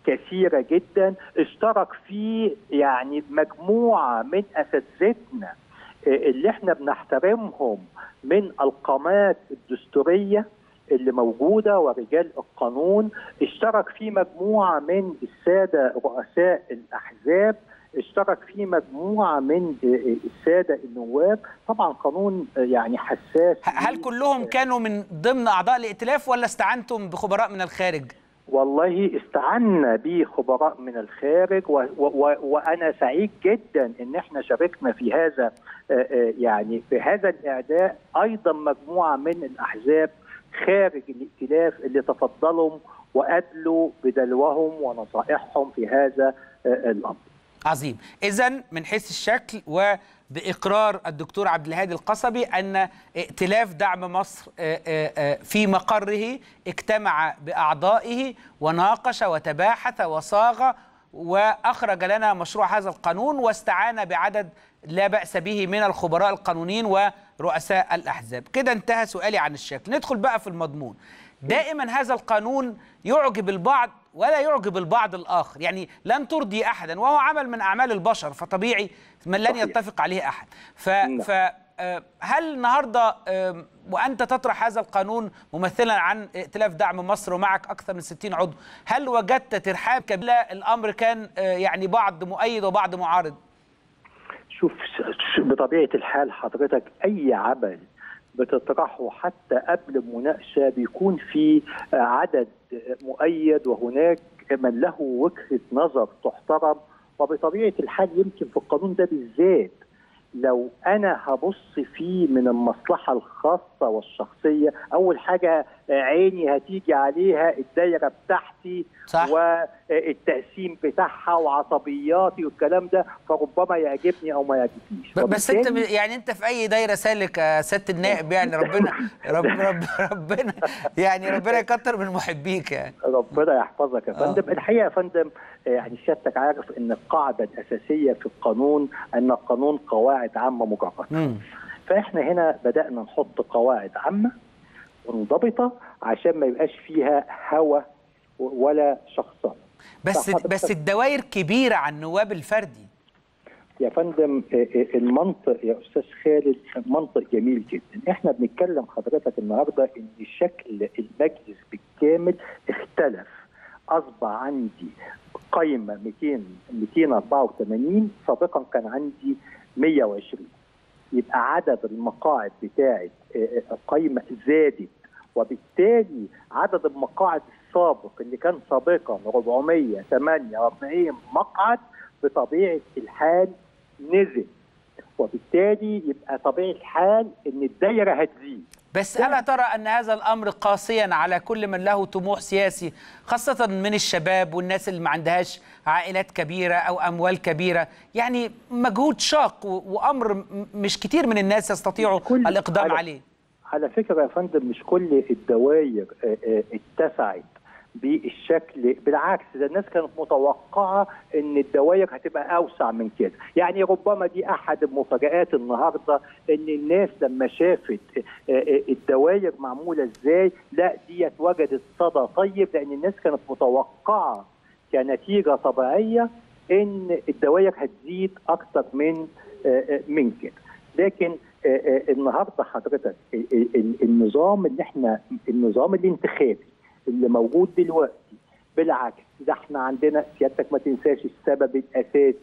كثيرة جدا اشترك فيه يعني مجموعة من أساتذتنا آه، اللي إحنا بنحترمهم من القامات الدستورية اللي موجودة ورجال القانون اشترك فيه مجموعة من السادة رؤساء الأحزاب اشترك فيه مجموعة من آه، آه، السادة النواب. طبعا قانون آه، يعني حساس. هل كلهم كانوا من ضمن أعضاء الائتلاف ولا استعنتم بخبراء من الخارج؟ والله استعنا بخبراء من الخارج و و و وأنا سعيد جدا إن إحنا شاركنا في هذا آه، آه، يعني في هذا الإعداء. أيضا مجموعة من الأحزاب خارج الائتلاف اللي تفضلوا وادلوا بدلوهم ونصائحهم في هذا آه، الأمر. عظيم. اذا من حيث الشكل وبإقرار الدكتور عبد الهادي القصبي أن ائتلاف دعم مصر آه، آه، آه، في مقره اجتمع بأعضائه وناقش وتباحث وصاغ وأخرج لنا مشروع هذا القانون واستعان بعدد لا بأس به من الخبراء القانونيين ورؤساء الأحزاب. كده انتهى سؤالي عن الشكل. ندخل بقى في المضمون. دائما هذا القانون يعجب البعض ولا يعجب البعض الآخر يعني لن ترضي أحدا وهو عمل من أعمال البشر فطبيعي من لن. يتفق عليه أحد ف, نعم. ف آه، هل النهارده وأنت تطرح هذا القانون ممثلا عن ائتلاف دعم مصر ومعك أكثر من 60 عضو هل وجدت ترحاب كبير الأمر كان آه، يعني بعض مؤيد وبعض معارض شوف بطبيعة الحال حضرتك أي عمل بتطرحه حتى قبل المناقشه بيكون في عدد مؤيد وهناك من له وجهة نظر تحترم. وبطبيعة الحال يمكن في القانون ده بالذات لو أنا هبص فيه من المصلحة الخاصة والشخصية أول حاجة عيني هتيجي عليها الدايرة بتاعتي صح. والتقسيم بتاعها وعصبياتي والكلام ده فربما يعجبني أو ما يعجبنيش بس انت يعني انت في أي دايرة سالك يا سياده النائب يعني ربنا رب رب ربنا يعني ربنا يكتر من محبيك يعني ربنا يحفظك يا آه. فندم الحقيقة يا فندم آه، يعني سيادتك عارف إن القاعدة الأساسية في القانون أن القانون قواعد عامة مجرده. فإحنا هنا بدأنا نحط قواعد عامة منضبطة عشان ما يبقاش فيها هوى ولا شخصنه بس بس الدوائر كبيرة عن النواب الفردي. يا فندم آه، آه، المنطق يا أستاذ خالد منطق جميل جدا. إحنا بنتكلم حضرتك النهارده إن شكل المجلس بالكامل اختلف. أصبح عندي القايمه 200 284 سابقا كان عندي 120 يبقى عدد المقاعد بتاعه القايمه زادت. وبالتالي عدد المقاعد السابق اللي كان سابقا 448 مقعد بطبيعة الحال نزل. وبالتالي يبقى طبيعة الحال إن الدايرة هتزيد. بس ألا ترى أن هذا الأمر قاسيا على كل من له طموح سياسي خاصة من الشباب والناس اللي ما عندهاش عائلات كبيرة أو أموال كبيرة؟ يعني مجهود شاق و- وأمر م- مش كتير من الناس يستطيعوا على- عليه. على فكرة يا فندم مش كل الدوائر آه، آه، اتسعت بالشكل بالعكس ده الناس كانت متوقعة إن الدوائر هتبقى أوسع من كده. يعني ربما دي أحد المفاجات النهارده إن الناس لما شافت آه، الدوائر معمولة إزاي لا ديت وجدت صدى طيب لأن الناس كانت متوقعة كنتيجة طبيعية إن الدوائر هتزيد أكتر من من كده. لكن النهارده حضرتك ال- ال- ال- النظام اللي إحنا النظام الانتخابي اللي موجود دلوقتي بالعكس ده إحنا عندنا سيادتك ما تنساش السبب الأساسي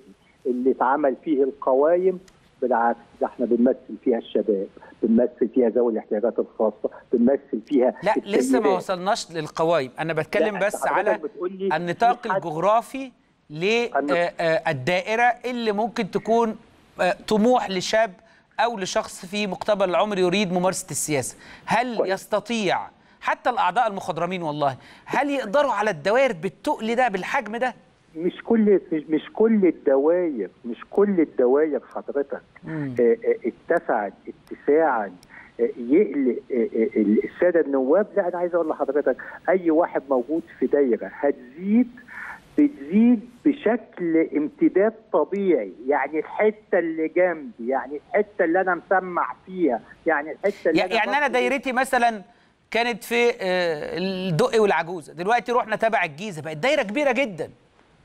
اللي اتعمل فيه القوائم بالعكس ده إحنا بنمثل فيها الشباب بنمثل فيها ذوي الاحتياجات الخاصة بنمثل فيها لا لسه ما. وصلناش للقوائم أنا بتكلم بس حضرتك على النطاق الجغرافي النط- للدائرة اللي ممكن تكون آه، طموح لشاب أو لشخص في مقتبل العمر يريد ممارسة السياسة. هل. يستطيع حتى الأعضاء المخضرمين والله هل يقدروا على الدوائر بالتقل ده بالحجم ده؟ مش كل مش, كل الدوائر مش كل الدوائر حضرتك آه، آه، اتسعت اتساعا آه، يقلق السادة النواب. لا أنا عايز أقول لحضرتك أي واحد موجود في دايرة هتزيد بتزيد بشكل امتداد طبيعي. يعني الحتة اللي جنبي يعني الحتة اللي أنا مسمع فيها يعني الحتة اللي يعني أنا باخد- دايرتي مثلا كانت في آه، الدقي والعجوزة. دلوقتي رحنا تبع الجيزة بقت دايرة كبيرة جدا.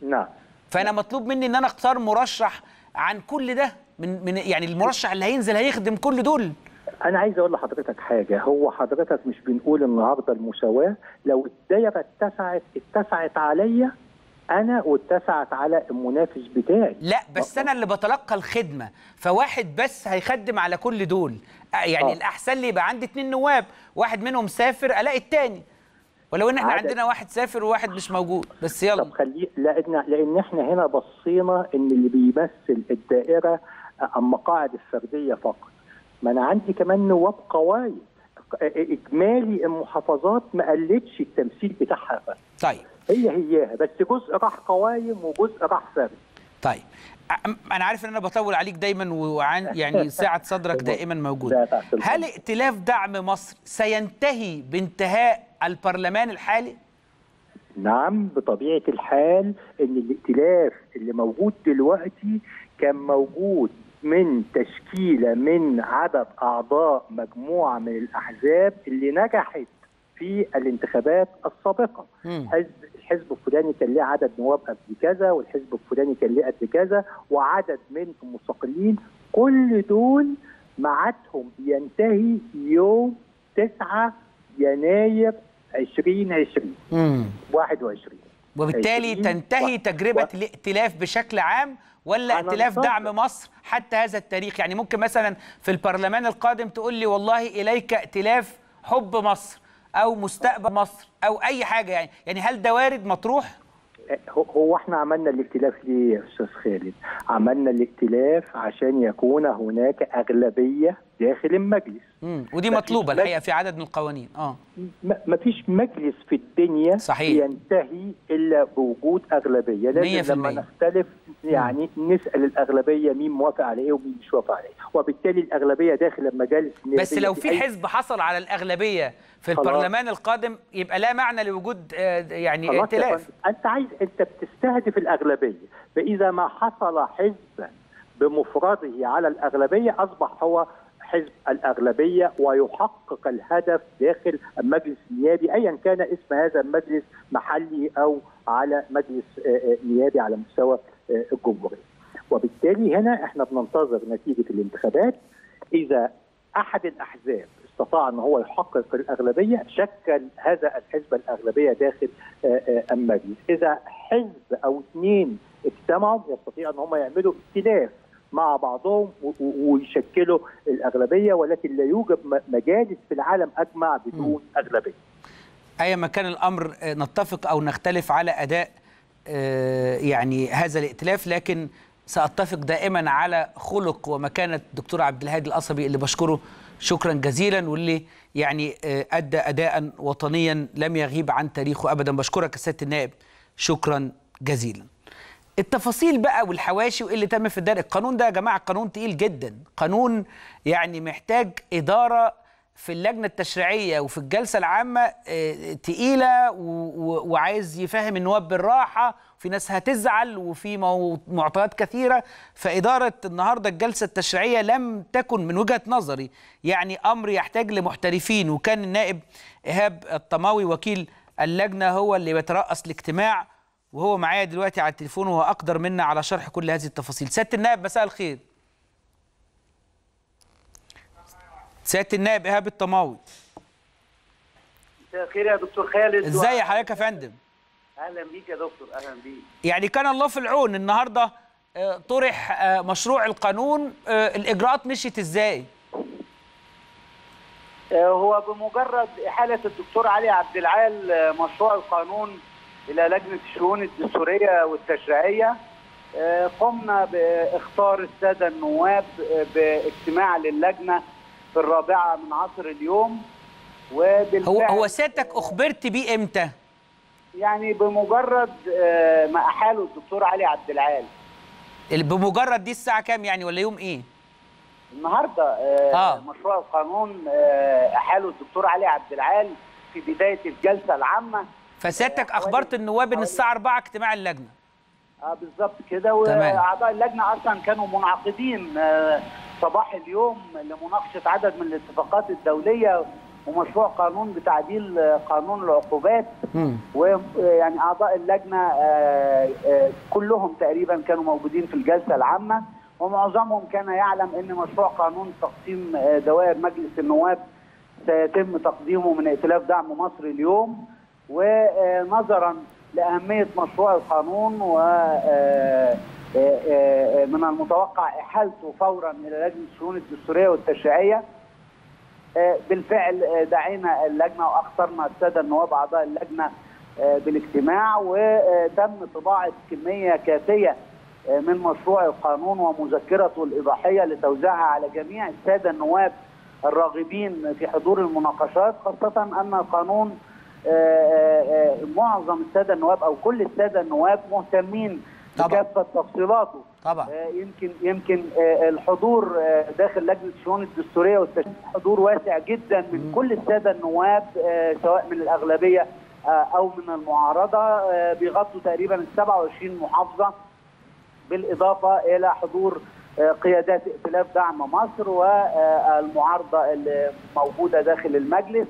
نعم. فأنا مطلوب مني إن أنا أختار مرشح عن كل ده من من يعني المرشح اللي هينزل هيخدم كل دول. أنا عايز أقول لحضرتك حاجة. هو حضرتك مش بنقول النهارده المساواة لو الدايرة اتسعت اتسعت عليا أنا واتسعت على المنافس بتاعي. لا بس أنا اللي بتلقى الخدمة. فواحد بس هيخدم على كل دول. يعني آه. الأحسن لي يبقى عندي اتنين نواب. واحد منهم سافر ألاقي التاني. ولو إن إحنا عدد. عندنا واحد سافر وواحد مش موجود. بس يلا. طب خليه لأن لأن إحنا هنا بصينا إن اللي بيمثل الدائرة المقاعد الفردية فقط. ما أنا عندي كمان نواب قوايم إجمالي المحافظات ما قلتش التمثيل بتاعها. بس طيب. هي هياها بس جزء راح قوايم وجزء راح فرد طيب أنا عارف إن أنا بطول عليك دايما وعن يعني سعه صدرك دائما الخط. هل ائتلاف دعم مصر سينتهي بانتهاء البرلمان الحالي؟ نعم بطبيعة الحال إن الائتلاف اللي موجود دلوقتي كان موجود من تشكيلة من عدد أعضاء مجموعة من الأحزاب اللي نجحت في الانتخابات السابقة. مم. حزب الحزب الفلاني كان ليه عدد نواب قد كذا والحزب الفلاني كان ليه قد كذا وعدد من المستقلين كل دول ميعادهم بينتهي يوم 9 يناير 2020 امم 21 وبالتالي 20 تنتهي و- تجربة و- الائتلاف بشكل عام ولا ائتلاف. دعم مصر حتى هذا التاريخ؟ يعني ممكن مثلا في البرلمان القادم تقول لي والله إليك ائتلاف حب مصر. أو مستقبل مصر أو أي حاجة يعني يعني هل ده وارد مطروح؟ هو- إحنا عملنا الائتلاف ليه يا أستاذ خالد؟ عملنا الائتلاف عشان يكون هناك أغلبية داخل المجلس مم. ودي مجلس. الحقيقة في عدد من القوانين آه ما فيش مجلس في الدنيا صحيح. ينتهي إلا بوجود أغلبية لازم لما. نختلف يعني نسأل الأغلبية مين موافق على إيه ومين مش موافق على إيه وبالتالي الأغلبية داخل المجالس بس لو في حزب حصل على الأغلبية في خلاص. البرلمان القادم يبقى لا معنى لوجود آه، يعني ائتلاف. أنت عايز أنت بتستهدف الأغلبية فإذا ما حصل حزب بمفرده على الأغلبية أصبح هو حزب الأغلبية ويحقق الهدف داخل المجلس النيابي ايا كان اسم هذا المجلس محلي أو على مجلس آه، آه، نيابي على مستوى آه، الجمهورية. وبالتالي هنا إحنا بننتظر نتيجة الانتخابات إذا أحد الأحزاب استطاع إن هو يحقق الأغلبية شكل هذا الحزب الأغلبية داخل المجلس إذا حزب أو اثنين اجتمعوا يستطيع إن هم يعملوا ائتلاف مع بعضهم ويشكلوا الأغلبية ولكن لا يوجد مجالس في العالم أجمع بدون أغلبية. ايا ما كان الأمر آه، نتفق أو نختلف على أداء آه، يعني هذا الائتلاف لكن سأتفق دائما على خلق ومكانة الدكتور عبد الهادي القصبي اللي بشكره. شكرا جزيلا واللي يعني آه، أدى اداء وطنيا لم يغيب عن تاريخه ابدا. بشكرك سيادة النائب. شكرا جزيلا. التفاصيل بقى والحواشي وإيه اللي تم في الدار القانون ده يا جماعة قانون تقيل جدا. قانون يعني محتاج إدارة في اللجنة التشريعية وفي الجلسة العامة آه، تقيلة وعايز يفهم النواب بالراحة. في ناس هتزعل وفي معطيات كثيرة. فإدارة النهارده الجلسة التشريعية لم تكن من وجهة نظري. يعني أمر يحتاج لمحترفين. وكان النائب إيهاب الطماوي وكيل اللجنة هو اللي بيترأس الاجتماع. وهو معايا دلوقتي على التليفون وهو أقدر منا على شرح كل هذه التفاصيل. سيادة النائب مساء الخير. سيادة النائب إيهاب الطماوي. مساء الخير يا دكتور خالد. إزاي حضرتك يا فندم؟ أهلا بيك يا دكتور أهلا بيك. يعني كان الله في العون. النهارده آه، طرح آه، مشروع القانون آه، الإجراءات مشيت إزاي؟ هو بمجرد إحالة الدكتور علي عبد العال مشروع القانون إلى لجنة الشؤون الدستورية والتشريعية. آه، قمنا باختار السادة النواب آه، باجتماع للجنة في الرابعة من عصر اليوم. وبالفعل هو هو سيادتك أخبرت بيه إمتى؟ يعني بمجرد آه، ما أحاله الدكتور علي عبد العال. ال- بمجرد دي الساعة كام يعني ولا يوم إيه؟ النهارده آه. مشروع القانون أحاله الدكتور علي عبد العال في بداية الجلسة العامة. فسيادتك آه، أخبرت النواب ان حوالي- الساعة 4 اجتماع اللجنة. آه بالظبط كده. وأعضاء اللجنة أصلا كانوا منعقدين آه صباح اليوم لمناقشة عدد من الاتفاقات الدولية ومشروع قانون بتعديل آه، قانون العقوبات. ويعني أعضاء اللجنة آه، آه، كلهم تقريبا كانوا موجودين في الجلسة العامة. ومعظمهم كان يعلم إن مشروع قانون تقسيم آه، دوائر مجلس النواب سيتم تقديمه من ائتلاف دعم مصر اليوم. ونظرا لأهمية مشروع القانون و آه، آه، آه، من المتوقع إحالته فورا إلى لجنة الشؤون الدستورية والتشريعية. بالفعل دعينا اللجنة واخترنا الساده النواب أعضاء اللجنة بالاجتماع وتم طباعة كمية كافية من مشروع القانون ومذكرته الايضاحيه لتوزيعها على جميع الساده النواب الراغبين في حضور المناقشات خاصة أن القانون معظم السادة النواب أو كل السادة النواب مهتمين. بكافة تفصيلاته. طبعا. آه، يمكن يمكن آه، الحضور آه، داخل لجنه الشؤون الدستورية والتشريع حضور واسع جدا من كل السادة النواب آه، سواء من الأغلبية آه، أو من المعارضة آه، بيغطوا تقريبا ال 27 محافظة بالإضافة إلى حضور آه، قيادات ائتلاف دعم مصر والمعارضه اللي موجوده داخل المجلس.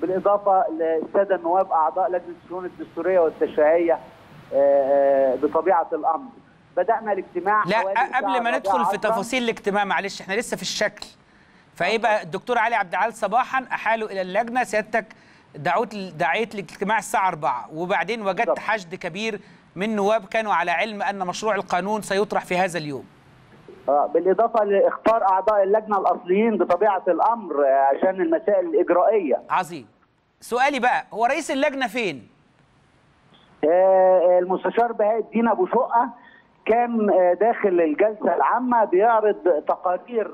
بالإضافة للساده النواب أعضاء لجنة الشؤون الدستورية والتشريعية آه، بطبيعة الأمر. بدأنا الاجتماع لا قبل ما ندخل في 4 تفاصيل الاجتماع معلش إحنا لسه في الشكل. فيبقى الدكتور علي عبد العال صباحا احالوا إلى اللجنة. سيادتك دعوت دعيت الاجتماع الساعة 4 وبعدين وجدت. حشد كبير من نواب كانوا على علم أن مشروع القانون سيطرح في هذا اليوم. آه، بالإضافة لاختار أعضاء اللجنة الأصليين بطبيعة الأمر آه، عشان المسائل الإجرائية. عظيم. سؤالي بقى هو رئيس اللجنة فين؟ آه، المستشار بهاء الدين أبو شقة كان آه، داخل الجلسة العامة بيعرض تقارير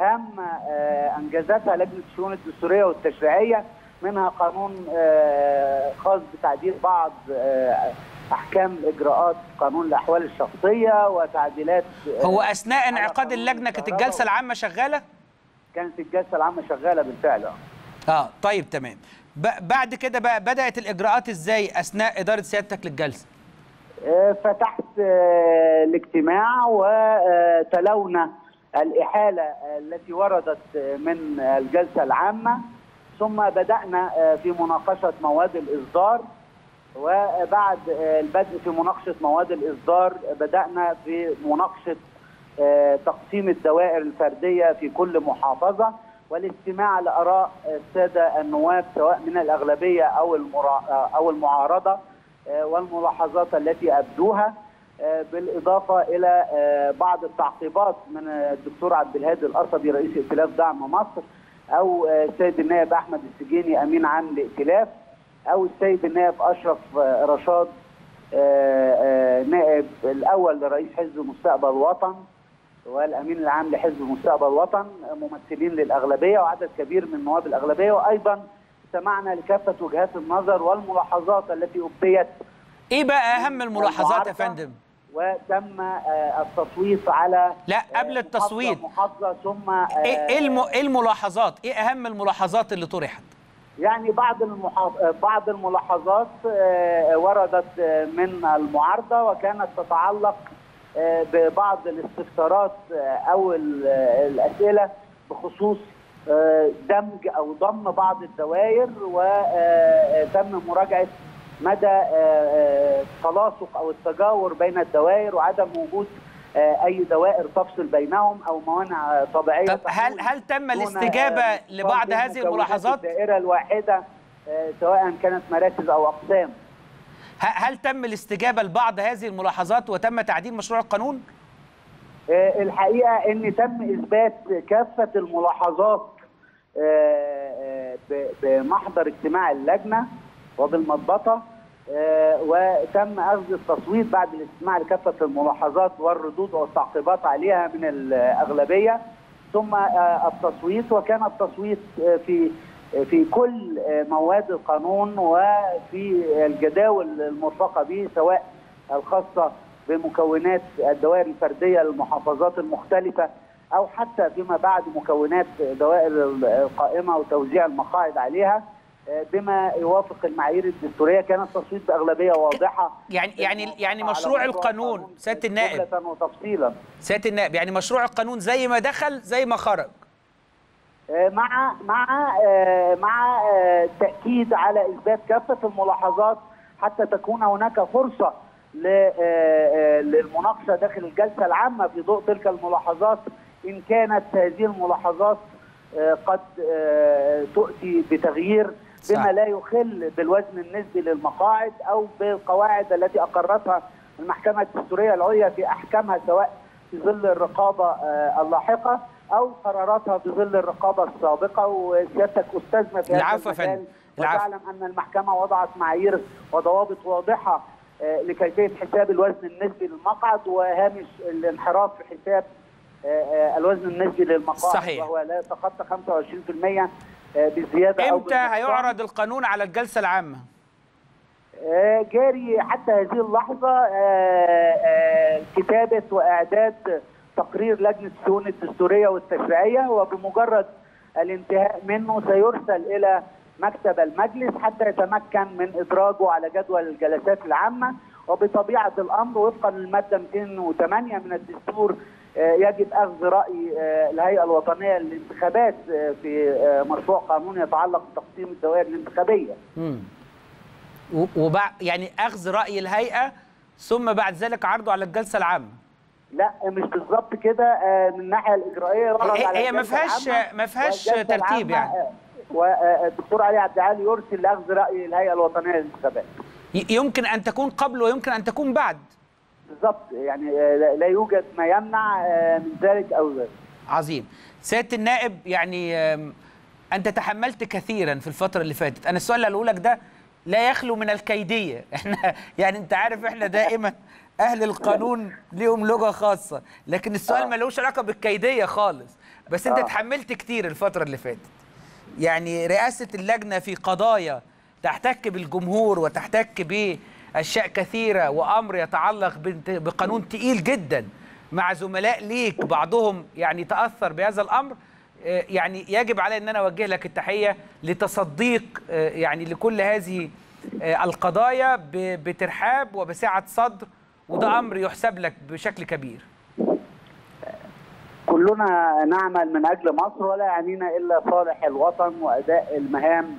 هامة آه، أنجزتها لجنة الشؤون الدستورية والتشريعية منها قانون آه، خاص بتعديل بعض آه، أحكام الاجراءات قانون الأحوال الشخصية وتعديلات آه، هو أثناء انعقاد اللجنة كانت. الجلسة العامة شغالة؟ كانت الجلسة العامة شغالة بالفعل آه. آه طيب تمام. بعد كده بقى بدأت الإجراءات إزاي أثناء إدارة سيادتك للجلسة؟ آه، فتحت آه، الاجتماع وتلونا الإحالة التي وردت من الجلسة العامة. ثم بدأنا في مناقشة مواد الإصدار. وبعد آه، البدء في مناقشة مواد الإصدار بدأنا في مناقشة آه، تقسيم الدوائر الفردية في كل محافظة والاستماع لآراء السادة النواب سواء من الأغلبية أو المرا- أو المعارضة آه، والملاحظات التي أبدوها آه، بالإضافة إلى آه، بعض التعقيبات من آه، الدكتور عبد الهادي القصبي رئيس ائتلاف دعم مصر أو آه، السيد النائب أحمد السجيني أمين عام الائتلاف أو السيد النائب أشرف آه، رشاد آه، آه، نائب الأول لرئيس حزب مستقبل وطن والأمين العام لحزب مستقبل وطن ممثلين للأغلبية وعدد كبير من نواب الأغلبية. وأيضا استمعنا لكافة وجهات النظر والملاحظات التي أبديت إيه بقى أهم الملاحظات يا فندم؟ وتم التصويت على لا قبل التصويت. محافظه ثم إيه الم... إيه الملاحظات؟ إيه أهم الملاحظات اللي طرحت؟ يعني بعض المحاف... بعض الملاحظات آه، وردت آه، من المعارضة وكانت تتعلق آه، ببعض الاستفسارات أو ال- الأسئلة بخصوص دمج أو ضم بعض الدوائر وتم مراجعة مدى التلاصق أو التجاور بين الدوائر وعدم وجود أي دوائر تفصل بينهم أو موانع آه، طبيعية طب هل هل تم الاستجابة آه، لبعض هذه الملاحظات؟ الدائرة الواحدة آه، سواء كانت مراكز أو أقسام. هل تم الاستجابة لبعض هذه الملاحظات وتم تعديل مشروع القانون؟ آه، الحقيقة إن تم إثبات كافة الملاحظات آه، آه، بمحضر اجتماع اللجنة وبالمضبطه آه، وتم أخذ التصويت بعد الاستماع لكافة الملاحظات والردود والتعقيبات عليها من الأغلبية. ثم آه، التصويت وكان التصويت آه، في في كل آه، مواد القانون وفي الجداول المرفقه به سواء الخاصة بمكونات الدوائر الفردية للمحافظات المختلفة أو حتى فيما بعد مكونات دوائر القائمة وتوزيع المقاعد عليها. آه، بما يوافق المعايير الدستورية كان التصويت بأغلبية واضحة. يعني يعني يعني مشروع القانون سياده النائب. وتفصيلا. سياده النائب يعني مشروع القانون زي ما دخل زي ما خرج. آه، مع مع آه، مع آه، تأكيد على إثبات كافة الملاحظات حتى تكون هناك فرصة آه، آه، للمناقشة داخل الجلسة العامة في ضوء تلك الملاحظات. إن كانت هذه الملاحظات آه، قد آه، تؤتي بتغيير. بما لا يخل بالوزن النسبي للمقاعد أو بالقواعد التي أقرتها المحكمة الدستورية العليا في أحكامها سواء في ظل الرقابة آه، اللاحقة أو قراراتها في ظل الرقابة السابقة وسيادتك استاذنا في هذا العفو المجال. العفو. وتعلم أن المحكمة وضعت معايير وضوابط واضحة آه، لكيفية حساب الوزن النسبي للمقعد وهامش الانحراف في حساب آه، الوزن النسبي للمقاعد صحيح. وهو لا يتخطى 25% آه، بالزياده أو إمتى. هيعرض القانون على الجلسة العامة آه، جاري حتى هذه اللحظة آه، كتابة وإعداد تقرير لجنة الشؤون الدستورية والتشريعية وبمجرد الانتهاء منه سيرسل إلى مكتب المجلس حتى يتمكن من إدراجه على جدول الجلسات العامة وبطبيعة الأمر وفقا للمادة 208 من الدستور يجب أخذ رأي آه، الهيئة الوطنية للانتخابات آه، في آه، مشروع قانون يتعلق بتقسيم الدوائر الانتخابية. امم وبعد يعني أخذ رأي الهيئة ثم بعد ذلك عرضه على الجلسة العامة. لا مش بالظبط كده آه، من الناحية الإجرائية هي- على هي ما فيهاش- ما فيهاش ترتيب يعني. آه، والدكتور علي عبد العال يرسل لأخذ رأي الهيئة الوطنية للانتخابات. يمكن أن تكون قبل ويمكن أن تكون بعد. بالظبط. يعني آه، لا- يوجد ما يمنع آه، من ذلك أو ذلك عظيم. سيادة النائب يعني أنت تحملت كثيرا في الفترة اللي فاتت. أنا السؤال اللي هقوله لك ده لا يخلو من الكيدية. إحنا يعني أنت عارف إحنا دائما أهل القانون ليهم لغة خاصة. لكن السؤال ملوش علاقة بالكيدية خالص. بس أنت آه. تحملت كتير الفترة اللي فاتت. يعني رئاسة اللجنة في قضايا تحتك بالجمهور وتحتك باشياء كثيرة وأمر يتعلق بقانون تقيل جدا مع زملاء ليك بعضهم يعني تأثر بهذا الأمر. آه، يعني يجب علي إن أنا أوجه لك التحية لتصديق آه، يعني لكل هذه آه، القضايا بترحاب وبسعه صدر وده أمر يحسب لك بشكل كبير. كلنا نعمل من أجل مصر ولا يعنينا إلا صالح الوطن وأداء المهام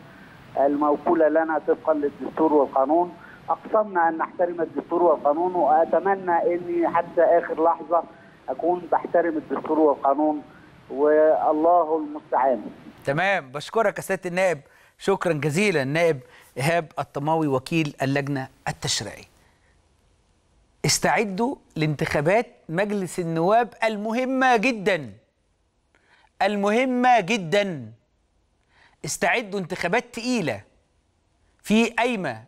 الموكولة لنا طبقا للدستور والقانون. اقسمنا أن نحترم الدستور والقانون وأتمنى إني حتى آخر لحظة أكون بحترم الدستور والقانون والله المستعان. تمام بشكرك يا سيادة النائب. شكرا جزيلا نائب إيهاب الطماوي وكيل اللجنة التشريعية استعدوا لانتخابات مجلس النواب المهمة جدا. المهمة جدا. استعدوا انتخابات تقيلة في قايمة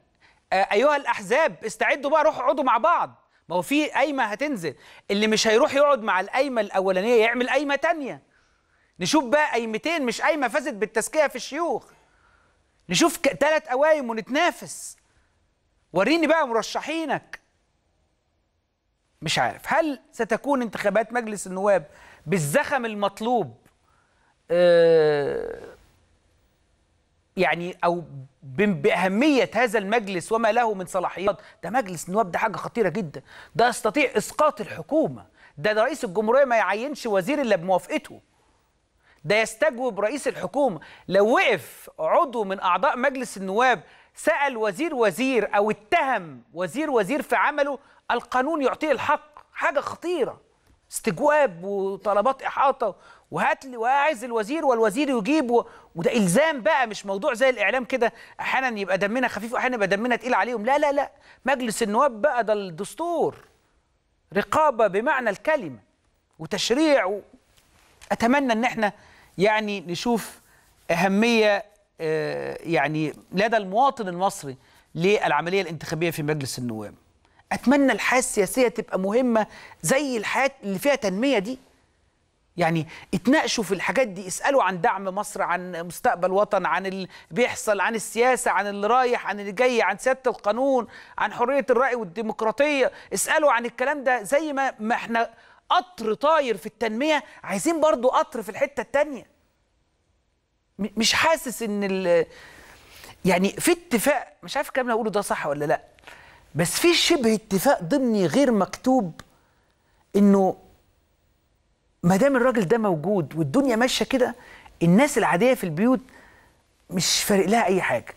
آه، أيها الأحزاب استعدوا بقى روحوا اقعدوا مع بعض. ما هو في قايمة هتنزل. اللي مش هيروح يقعد مع القايمة الأولانية يعمل قايمة تانية. نشوف بقى قايمتين مش قايمة فازت بالتزكية في الشيوخ. نشوف ثلاث قوايم ونتنافس. وريني بقى مرشحينك. مش عارف. هل ستكون انتخابات مجلس النواب بالزخم المطلوب؟ آه، يعني أو بأهمية هذا المجلس وما له من صلاحيات. ده مجلس النواب ده حاجة خطيرة جدا. ده يستطيع إسقاط الحكومة. ده, ده رئيس الجمهورية ما يعينش وزير إلا بموافقته. ده يستجوب رئيس الحكومة. لو وقف عضو من أعضاء مجلس النواب سأل وزير وزير أو اتهم وزير وزير في عمله القانون يعطيه الحق. حاجة خطيرة. استجواب وطلبات إحاطة وهات لي وعايز الوزير والوزير يجيب و... وده إلزام بقى مش موضوع زي الإعلام كده. أحيانا يبقى دمنا خفيف واحيانا يبقى دمنا تقيل عليهم. لا لا لا. مجلس النواب بقى ده الدستور. رقابة بمعنى الكلمة وتشريع و... أتمنى إن إحنا يعني نشوف أهمية آه، يعني لدى المواطن المصري للعملية الانتخابية في مجلس النواب. أتمنى الحياة السياسية تبقى مهمة زي الحياة اللي فيها تنمية دي. يعني اتناقشوا في الحاجات دي اسألوا عن دعم مصر عن مستقبل وطن عن اللي بيحصل عن السياسة عن اللي رايح عن اللي جاي عن سيادة القانون عن حرية الرأي والديمقراطية. اسألوا عن الكلام ده زي ما ما إحنا قطر طاير في التنمية عايزين برضو قطر في الحتة التانية. م- مش حاسس إن ال يعني في اتفاق مش عارف الكلام اللي هقوله ده صح ولا لأ بس في شبه اتفاق ضمني غير مكتوب إنه ما دام الراجل ده موجود والدنيا ماشية كده الناس العادية في البيوت مش فارق لها أي حاجة.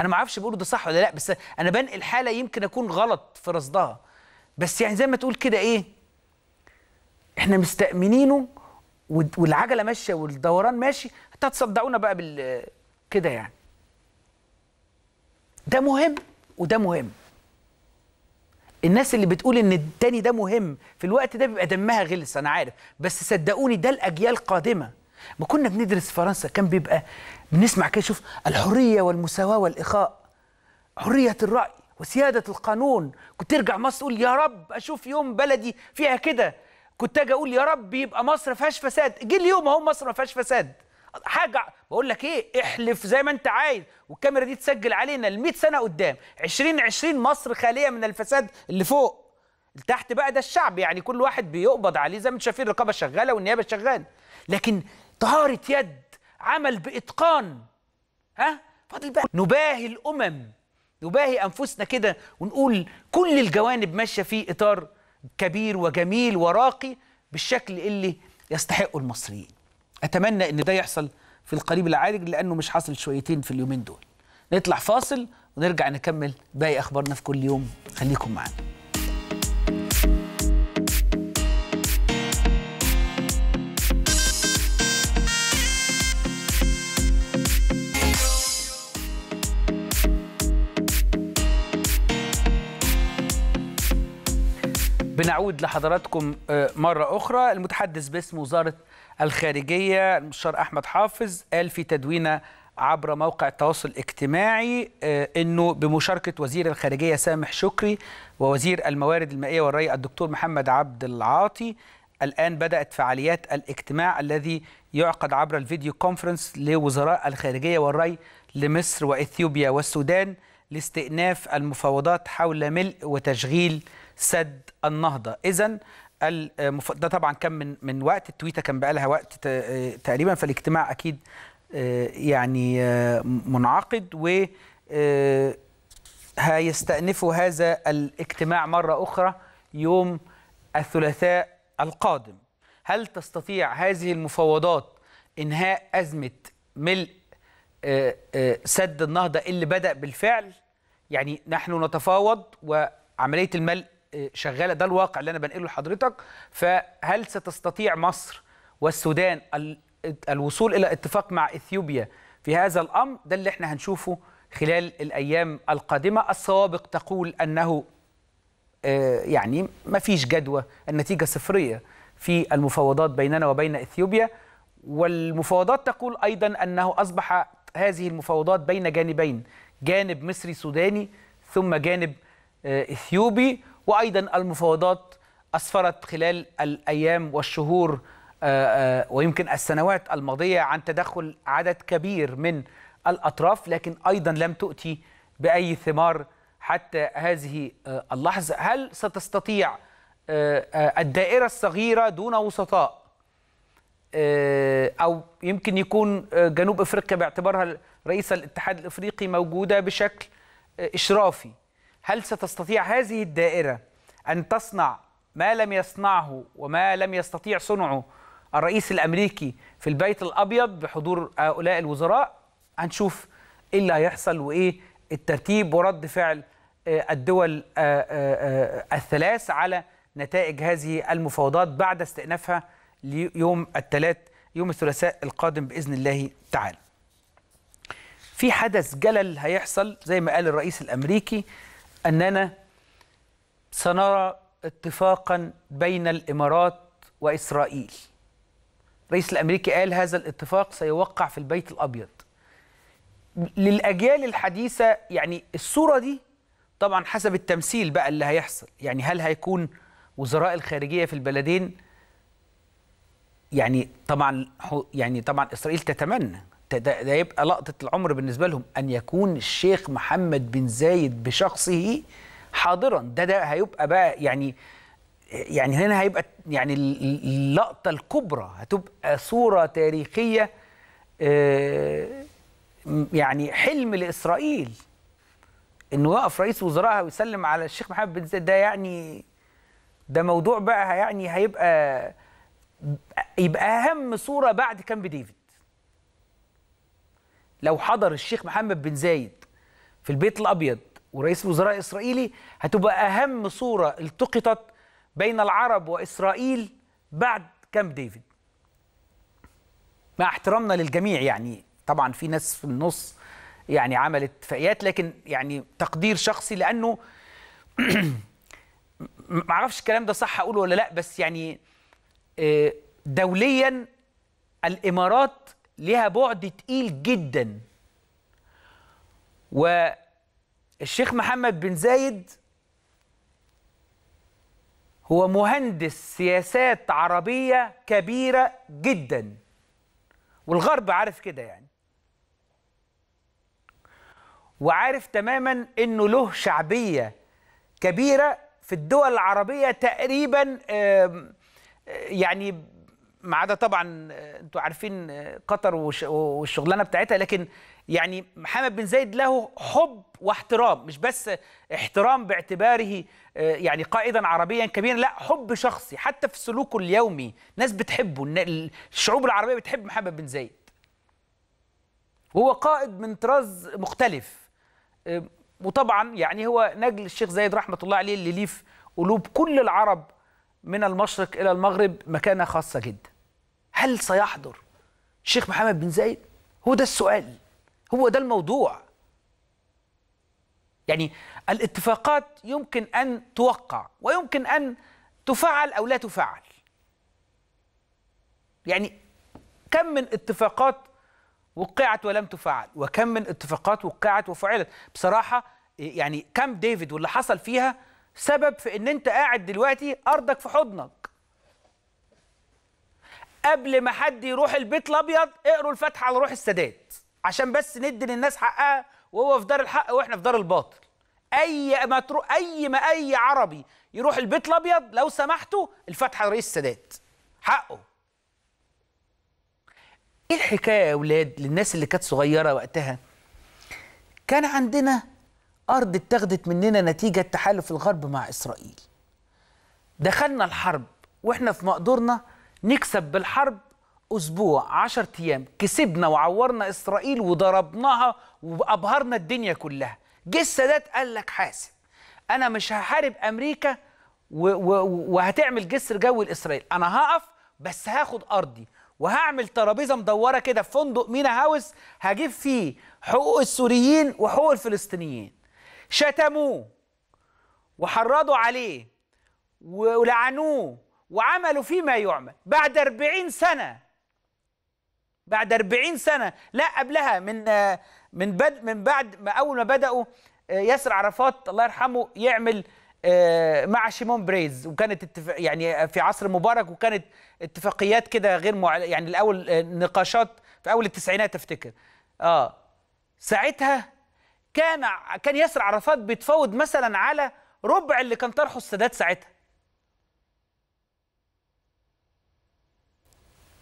أنا ما أعرفش بقوله ده صح ولا لأ بس أنا بنقل حالة يمكن أكون غلط في رصدها. بس يعني زي ما تقول كده إيه إحنا مستأمنينه وال- والعجلة ماشية والدوران ماشي حتى تصدقونا بقى بال كده يعني. ده مهم وده مهم. الناس اللي بتقول إن التاني ده مهم في الوقت ده بيبقى دمها غلس أنا عارف. بس صدقوني ده الأجيال قادمه ما كنا بندرس فرنسا كان بيبقى بنسمع كده شوف الحرية والمساواة والإخاء حرية الرأي وسيادة القانون. كنت ترجع مصر تقول يا رب أشوف يوم بلدي فيها كده. كنت أجي أقول يا رب يبقى مصر ما فيهاش فساد. جه اليوم أهو مصر ما فيهاش فساد. حاجة بقول لك إيه احلف زي ما أنت عايز. والكاميرا دي تسجل علينا ل 100 سنة قدام. 2020 مصر خالية من الفساد اللي فوق. تحت بقى ده الشعب يعني كل واحد بيقبض عليه زي ما أنتم شايفين الرقابة شغالة والنيابة شغالة. لكن طهارة يد عمل بإتقان. ها؟ فاضل بقى نباهي الأمم. نباهي أنفسنا كده ونقول كل الجوانب ماشية في إطار كبير وجميل وراقي بالشكل اللي يستحقه المصريين. أتمنى إن ده يحصل في القريب العاجل لأنه مش حاصل شويتين في اليومين دول. نطلع فاصل ونرجع نكمل باقي أخبارنا في كل يوم. خليكم معانا. بنعود لحضراتكم آه، مرة أخرى. المتحدث باسم وزارة الخارجية المستشار أحمد حافظ قال في تدوينة عبر موقع التواصل الاجتماعي آه، أنه بمشاركة وزير الخارجية سامح شكري ووزير الموارد المائية والري الدكتور محمد عبد العاطي الآن بدأت فعاليات الاجتماع الذي يعقد عبر الفيديو كونفرنس لوزراء الخارجية والري لمصر وإثيوبيا والسودان لاستئناف المفاوضات حول ملء وتشغيل سد النهضة. إذا المف... ده طبعا كان من من وقت التويته كان بقى لها وقت تقريبا فالاجتماع أكيد آه، يعني آه، منعقد و آه، هيستأنفوا هذا الاجتماع مرة أخرى يوم الثلاثاء القادم. هل تستطيع هذه المفاوضات إنهاء أزمة ملء سد النهضة اللي بدأ بالفعل؟ يعني نحن نتفاوض وعملية الملء شغالة ده الواقع اللي أنا بنقله لحضرتك. فهل ستستطيع مصر والسودان ال- الوصول إلى اتفاق مع إثيوبيا في هذا الأمر؟ ده اللي إحنا هنشوفه خلال الأيام القادمة. السوابق تقول أنه آه، يعني ما فيش جدوى النتيجة صفرية في المفاوضات بيننا وبين إثيوبيا. والمفاوضات تقول أيضا أنه أصبح هذه المفاوضات بين جانبين جانب مصري سوداني ثم جانب آه، إثيوبي. وأيضا المفاوضات أسفرت خلال الأيام والشهور آه، آه، ويمكن السنوات الماضية عن تدخل عدد كبير من الأطراف لكن أيضا لم تؤتي بأي ثمار حتى هذه آه، اللحظة. هل ستستطيع الدائرة الصغيرة دون وسطاء أو يمكن يكون جنوب إفريقيا باعتبارها رئيس الاتحاد الإفريقي موجودة بشكل إشرافي؟ هل ستستطيع هذه الدائرة أن تصنع ما لم يصنعه وما لم يستطيع صنعه الرئيس الأمريكي في البيت الأبيض بحضور هؤلاء الوزراء هنشوف إيه اللي هيحصل وإيه الترتيب ورد فعل آه، الدول آه، آه، الثلاث على نتائج هذه المفاوضات بعد استئنافها ليوم الثلاث يوم الثلاثاء القادم بإذن الله تعالى. في حدث جلل هيحصل زي ما قال الرئيس الأمريكي أننا سنرى اتفاقا بين الإمارات وإسرائيل. الرئيس الأمريكي قال هذا الاتفاق سيوقع في البيت الأبيض. للأجيال الحديثة يعني الصورة دي طبعا حسب التمثيل بقى اللي هيحصل يعني هل هيكون وزراء الخارجية في البلدين يعني طبعا يعني طبعا إسرائيل تتمنى ده ده يبقى لقطة العمر بالنسبة لهم أن يكون الشيخ محمد بن زايد بشخصه حاضرا. ده ده هيبقى بقى يعني يعني هنا هيبقى يعني ال- ال- اللقطة الكبرى هتبقى صورة تاريخية آه، يعني حلم لإسرائيل. إنه يقف رئيس وزراء ويسلم على الشيخ محمد بن زايد. ده يعني ده موضوع بقى يعني هيبقى يبقى أهم صورة بعد كامب ديفيد. لو حضر الشيخ محمد بن زايد في البيت الأبيض ورئيس الوزراء الإسرائيلي هتبقى أهم صورة التقطت بين العرب وإسرائيل بعد كامب ديفيد. مع احترامنا للجميع يعني طبعا في ناس في النص يعني عملت اتفاقيات لكن يعني تقدير شخصي لأنه ما أعرفش الكلام ده صح أقوله ولا لأ بس يعني آه، دوليا الإمارات لها بعد تقيل جدا. والشيخ محمد بن زايد هو مهندس سياسات عربية كبيرة جدا. والغرب عارف كده يعني. وعارف تماما إنه له شعبية كبيرة في الدول العربية تقريبا آه، يعني ما عدا طبعا أنتوا عارفين قطر والشغلانة بتاعتها لكن يعني محمد بن زايد له حب واحترام مش بس احترام باعتباره يعني قائدا عربيا كبيرا لا حب شخصي. حتى في سلوكه اليومي ناس بتحبه الشعوب العربية بتحب محمد بن زايد. وهو قائد من طراز مختلف. وطبعا يعني هو نجل الشيخ زايد رحمة الله عليه اللي ليه في قلوب كل العرب من المشرق إلى المغرب مكانة خاصة جدا. هل سيحضر الشيخ محمد بن زايد؟ هو ده السؤال. هو ده الموضوع. يعني الاتفاقات يمكن أن توقع ويمكن أن تفعل أو لا تفعل. يعني كم من اتفاقات وقعت ولم تفعل وكم من اتفاقات وقعت وفعلت بصراحة يعني كام ديفيد واللي حصل فيها سبب في إن أنت قاعد دلوقتي أرضك في حضنك. قبل ما حد يروح البيت الأبيض اقروا الفاتحة على روح السادات. عشان بس ندي للناس حقها وهو في دار الحق وإحنا في دار الباطل. أي ما تروح أي ما أي عربي يروح البيت الأبيض لو سمحتوا الفاتحة لرئيس السادات. حقه. إيه الحكاية يا أولاد للناس اللي كانت صغيرة وقتها؟ كان عندنا ارض اتاخدت مننا نتيجة تحالف الغرب مع إسرائيل. دخلنا الحرب وإحنا في مقدورنا نكسب بالحرب أسبوع عشر أيام. كسبنا وعورنا إسرائيل وضربناها وأبهرنا الدنيا كلها. جه السادات قال لك حاسب أنا مش هحارب و وهتعمل جسر جوي لإسرائيل. أنا هقف بس هاخد أرضي وهعمل ترابيزة مدورة كده في فندق مينا هاوس هجيب فيه حقوق السوريين وحقوق الفلسطينيين. شتموه وحرضوا عليه ولعنوه وعملوا فيه ما يعمل. بعد 40 سنة بعد 40 سنة لا قبلها من من بد من بعد ما أول ما بدأوا آه، ياسر عرفات الله يرحمه يعمل آه، مع شيمون بريز. وكانت اتفاق يعني في عصر مبارك وكانت اتفاقيات كده غير يعني الأول آه، نقاشات في أول التسعينات أفتكر. آه ساعتها كان كان ياسر عرفات بيتفاوض مثلا على ربع اللي كان طرحه السادات ساعتها.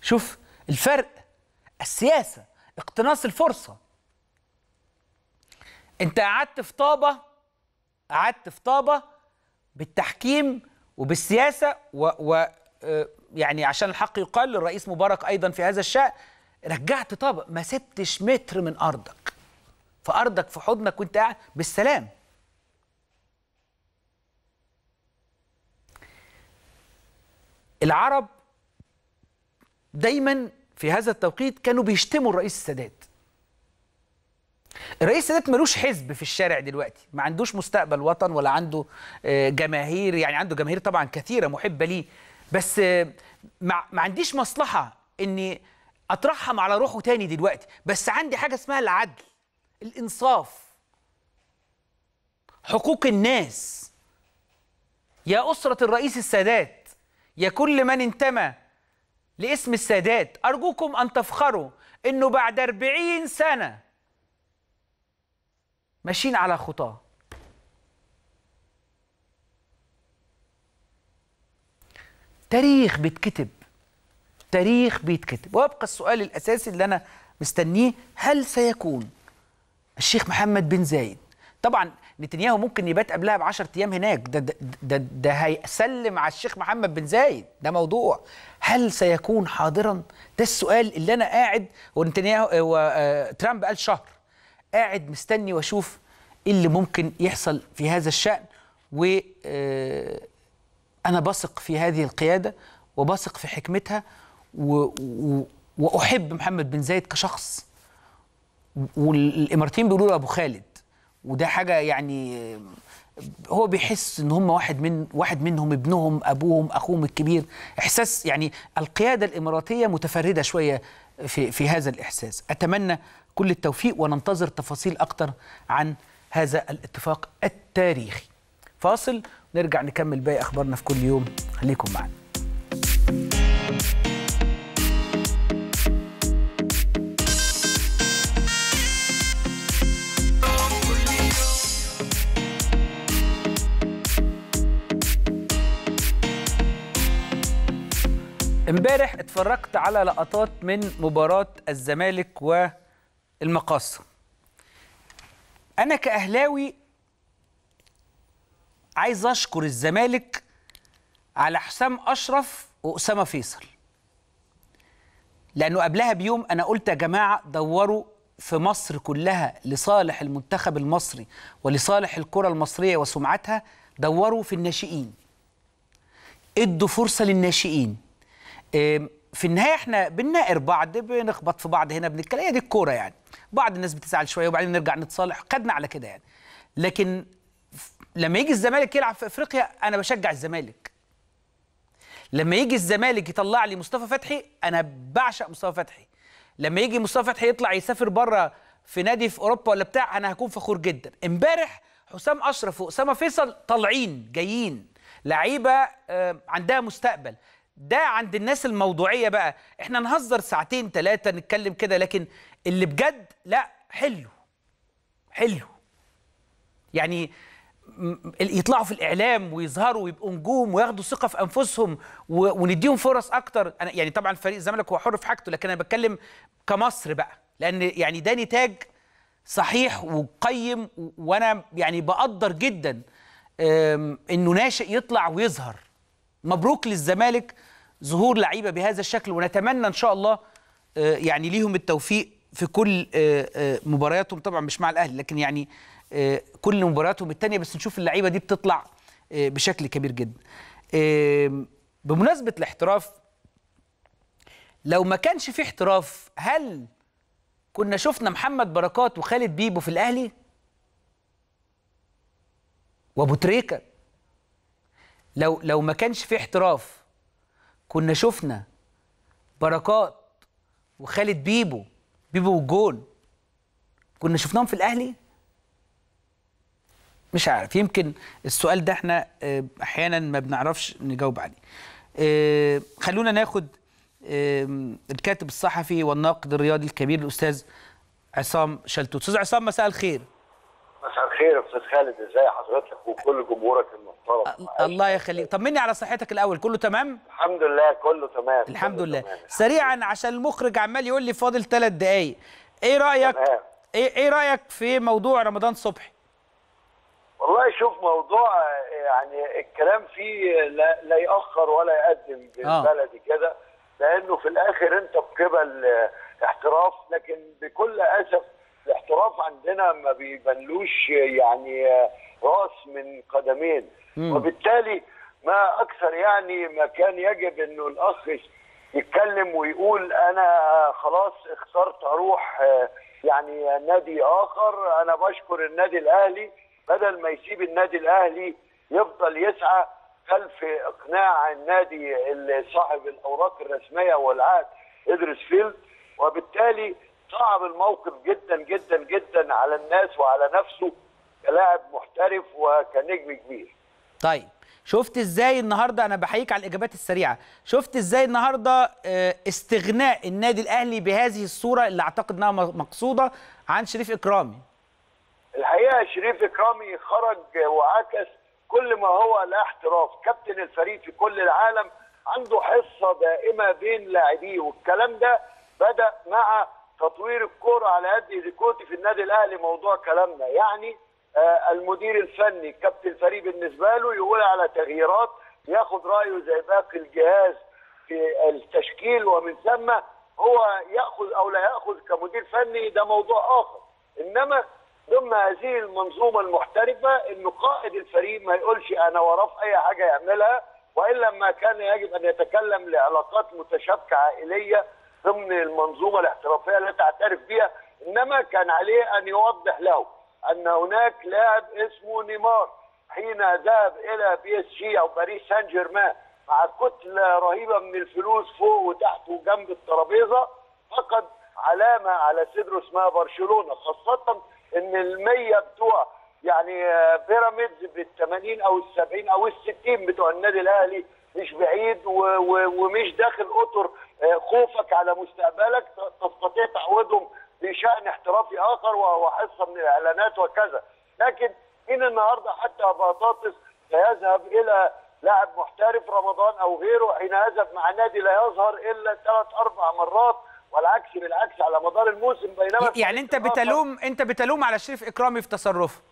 شوف الفرق السياسة اقتناص الفرصة. انت قعدت في طابة قعدت في طابة بالتحكيم وبالسياسة و, و آه، يعني عشان الحق يقال للرئيس مبارك أيضا في هذا الشأن رجعت طابة ما سبتش متر من أرضك. في أرضك في حضنك وأنت قاعد بالسلام. العرب دايما في هذا التوقيت كانوا بيشتموا الرئيس السادات. الرئيس السادات ملوش حزب في الشارع دلوقتي. ما عندوش مستقبل وطن ولا عنده آه، جماهير. يعني عنده جماهير طبعا كثيرة محبة ليه. بس آه، ما عنديش مصلحة إني اترحم على روحه تاني دلوقتي. بس عندي حاجة اسمها العدل. الإنصاف. حقوق الناس. يا أسرة الرئيس السادات يا كل من انتمى لاسم السادات أرجوكم أن تفخروا إنه بعد 40 سنة ماشيين على خطاه تاريخ بيتكتب تاريخ بيتكتب. ويبقى السؤال الأساسي اللي أنا مستنيه هل سيكون الشيخ محمد بن زايد. طبعا نتنياهو ممكن يبات قبلها ب 10 أيام هناك. ده ده, ده ده هيسلم على الشيخ محمد بن زايد. ده موضوع. هل سيكون حاضرا؟ ده السؤال اللي أنا قاعد ونتنياهو وترامب قال شهر. قاعد مستني وأشوف إيه اللي ممكن يحصل في هذا الشأن. و آه، أنا بثق في هذه القيادة وبثق في حكمتها و... و... وأحب محمد بن زايد كشخص. والاماراتيين بيقولوا له أبو خالد وده حاجة يعني هو بيحس إن هم واحد من واحد منهم ابنهم أبوهم أخوهم الكبير إحساس يعني القيادة الإماراتية متفردة شوية في في هذا الإحساس. أتمنى كل التوفيق وننتظر تفاصيل أكتر عن هذا الاتفاق التاريخي. فاصل نرجع نكمل باقي أخبارنا في كل يوم. خليكم معنا. امبارح اتفرجت على لقطات من مباراة الزمالك والمقاصة. أنا كأهلاوي عايز أشكر الزمالك على حسام أشرف وأسامة فيصل. لأنه قبلها بيوم أنا قلت يا جماعة دوروا في مصر كلها لصالح المنتخب المصري ولصالح الكرة المصرية وسمعتها دوروا في الناشئين. ادوا فرصة للناشئين. في النهاية إحنا بنناقر بعض بنخبط في بعض هنا بنتكلم. هي دي الكورة يعني. بعض الناس بتزعل شوية وبعدين نرجع نتصالح. خدنا على كده يعني. لكن لما يجي الزمالك يلعب في إفريقيا أنا بشجع الزمالك. لما يجي الزمالك يطلع لي مصطفى فتحي أنا بعشق مصطفى فتحي. لما يجي مصطفى فتحي يطلع يسافر بره في نادي في أوروبا ولا بتاع أنا هكون فخور جدا. إمبارح حسام أشرف وأسامة فيصل طالعين جايين. لعيبة آه، عندها مستقبل. ده عند الناس الموضوعية بقى. إحنا نهزر ساعتين ثلاثة نتكلم كده لكن اللي بجد لا حلو. حلو. يعني يطلعوا في الإعلام ويظهروا ويبقوا نجوم وياخدوا ثقة في أنفسهم ونديهم فرص أكتر. أنا يعني طبعا فريق الزمالك هو حر في حاجته لكن أنا بتكلم كمصر بقى. لأن يعني ده نتاج صحيح وقيم وأنا يعني بقدر جدا إنه ناشئ يطلع ويظهر. مبروك للزمالك ظهور لعيبة بهذا الشكل ونتمنى إن شاء الله آه، يعني ليهم التوفيق في كل آه، آه، مبارياتهم. طبعا مش مع الأهلي لكن يعني كل مبارياتهم التانية بس نشوف اللعيبة دي بتطلع بشكل كبير جدا. بمناسبة الاحتراف لو ما كانش في احتراف هل كنا شفنا محمد بركات وخالد بيبو في الأهلي؟ وأبو تريكة. لو لو ما كانش في احتراف كنا شفنا بركات وخالد بيبو بيبو والجون. كنا شفناهم في الأهلي؟ مش عارف. يمكن السؤال ده إحنا آه، أحيانا ما بنعرفش نجاوب عليه. آه، خلونا ناخد آه، الكاتب الصحفي والناقد الرياضي الكبير الأستاذ عصام شلتوت. أستاذ عصام مساء الخير. مساء الخير أستاذ خالد. إزاي حضرتك وكل جمهورك المحترم الله يخليك. طمني على صحتك الأول. كله تمام؟ الحمد لله كله تمام الحمد كله لله. تمام. سريعا عشان المخرج عمال يقول لي فاضل ثلاث دقايق. إيه رأيك؟ تمام. إيه إيه رأيك في موضوع رمضان صبحي؟ والله شوف موضوع آه، يعني الكلام فيه لا, لا يأخر ولا يقدم آه. بالبلدي كده لأنه في الآخر أنت بقبل آه، احتراف لكن بكل أسف الاحتراف عندنا ما بيبنلوش يعني آه، رأس من قدمين. وبالتالي ما أكثر يعني ما كان يجب إنه الأخ يتكلم ويقول أنا خلاص اخترت أروح يعني نادي آخر أنا بشكر النادي الأهلي. بدل ما يسيب النادي الأهلي يفضل يسعى خلف إقناع النادي صاحب الأوراق الرسمية والعقد ادرس فيلد. وبالتالي صعب الموقف جدا جدا جدا على الناس وعلى نفسه كلاعب محترف وكنجم كبير. طيب شفت إزاي النهارده أنا بحييك على الإجابات السريعة. شفت إزاي النهارده آه، استغناء النادي الأهلي بهذه الصورة اللي أعتقد إنها مقصودة عن شريف إكرامي؟ الحقيقة شريف إكرامي خرج وعكس كل ما هو لا احتراف. كابتن الفريق في كل العالم عنده حصة دائمة بين لاعبيه والكلام ده بدأ مع تطوير الكورة على يد ايزيكوتي في النادي الأهلي. موضوع كلامنا يعني المدير الفني كابتن الفريق بالنسبة له يقول على تغييرات ياخد رأيه زي باقي الجهاز في التشكيل ومن ثم هو يأخذ أو لا يأخذ كمدير فني ده موضوع آخر. إنما ضمن هذه المنظومة المحترفة انه قائد الفريق ما يقولش أنا وراه في أي حاجة يعملها وإلا ما كان يجب أن يتكلم لعلاقات متشابكة عائلية ضمن المنظومة الاحترافية التي تعترف بها إنما كان عليه أن يوضح له. أن هناك لاعب اسمه نيمار. حين ذهب إلى PSG أو باريس سان جيرمان مع كتلة رهيبة من الفلوس فوق وتحت وجنب الترابيزة فقد علامه على صدره اسمها برشلونة خاصة إن المية بتوع يعني بيراميدز بال 80 أو ال 70 أو ال 60 بتوع النادي الأهلي مش بعيد ومش داخل أطر آه، خوفك على مستقبلك تستطيع تعويضهم بشان احترافي آخر وهو حصه من الإعلانات وكذا. لكن مين النهارده حتى بطاطس سيذهب إلى لاعب محترف رمضان أو غيره حين يذهب مع نادي لا يظهر إلا ثلاث أربع مرات والعكس بالعكس على مدار الموسم بينما يعني أنت بتلوم أنت بتلوم على شريف اكرامي في تصرفه.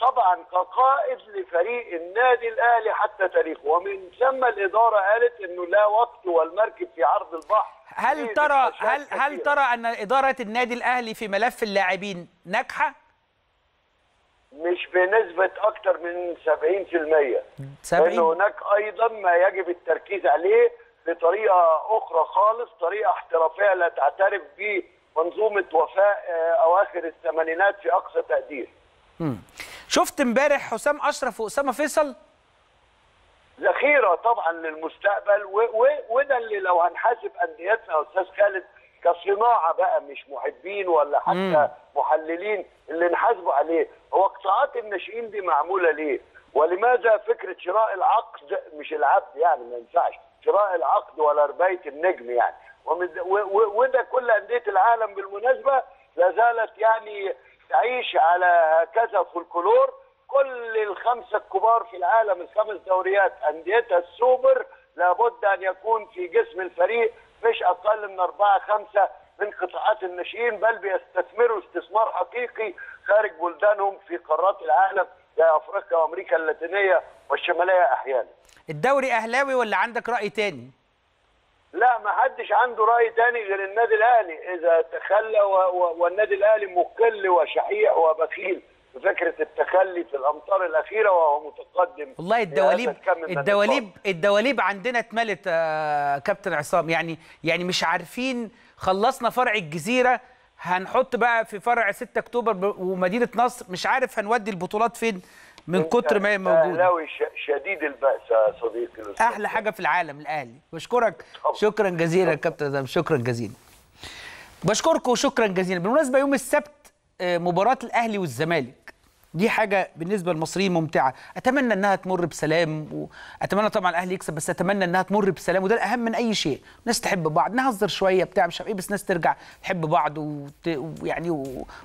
طبعا كقائد لفريق النادي الأهلي حتى تاريخه. ومن ثم الإدارة قالت إنه لا وقت والمركب في عرض البحر هل في ترى هل هل. ترى أن إدارة النادي الأهلي في ملف اللاعبين ناجحة؟ مش بنسبة أكثر من 70% 70 لأن هناك أيضا ما يجب التركيز عليه بطريقة أخرى خالص طريقة احترافية لا تعترف بمنظومة وفاء آه، أواخر الثمانينات في أقصى تقدير. شفت امبارح حسام أشرف وأسامة فيصل؟ ذخيرة طبعا للمستقبل وده اللي لو هنحاسب أنديتنا يا أستاذ خالد كصناعة بقى مش محبين ولا حتى محللين اللي نحاسبه عليه هو قطاعات الناشئين دي معمولة ليه؟ ولماذا فكرة شراء العقد مش العبد يعني ما ينفعش. شراء العقد ولا رباية النجم يعني. وده كل أندية العالم بالمناسبة لا زالت يعني تعيش على هكذا فولكلور كل الخمسة الكبار في العالم الخمس دوريات انديتها السوبر لابد أن يكون في جسم الفريق مش أقل من أربعة خمسة من قطاعات الناشئين بل بيستثمروا استثمار حقيقي خارج بلدانهم في قارات العالم زي أفريقيا وأمريكا اللاتينية والشمالية أحيانا. الدوري أهلاوي ولا عندك رأي تاني؟ لا ما حدش عنده رأي تاني غير النادي الأهلي. إذا تخلى و... و... والنادي الأهلي مقل وشحيح وبخيل. بفكره التخلي في الأمطار الأخيرة وهو متقدم والله الدواليب الدواليب. الدواليب عندنا اتملت آه، كابتن عصام. يعني يعني مش عارفين خلصنا فرع الجزيرة هنحط بقى في فرع 6 أكتوبر ومدينة نصر. مش عارف هنودي البطولات فين من كتر ما هي موجودة. اهلاوي شديد البأس يا صديقي. أحلى حاجة في العالم الأهلي. بشكرك. شكرا جزيلا يا كابتن عصام. شكرا جزيلا. بشكركم شكرا جزيلا. بالمناسبة يوم السبت آه، مباراة الأهلي والزمالك. دي حاجة بالنسبة للمصريين ممتعة أتمنى إنها تمر بسلام وأتمنى طبعا الأهلي يكسب بس أتمنى إنها تمر بسلام وده الأهم من أي شيء ناس تحب بعض نهزر شوية بتاع مش عارف إيه بس ناس ترجع تحب بعض. ويعني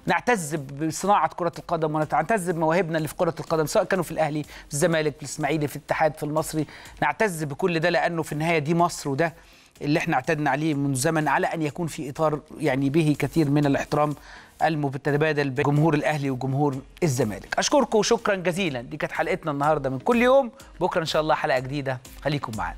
ونعتز بصناعة كرة القدم ونعتز بمواهبنا اللي في كرة القدم سواء كانوا في الأهلي في الزمالك في الإسماعيلي في الاتحاد في المصري نعتز بكل ده لأنه في النهاية دي مصر وده اللي إحنا اعتدنا عليه من زمن على أن يكون في إطار يعني به كثير من الاحترام المتبادل بين جمهور الأهلي وجمهور الزمالك. أشكركم شكرا جزيلا. دي كانت حلقتنا النهارده من كل يوم. بكرة إن شاء الله حلقة جديدة. خليكم معانا.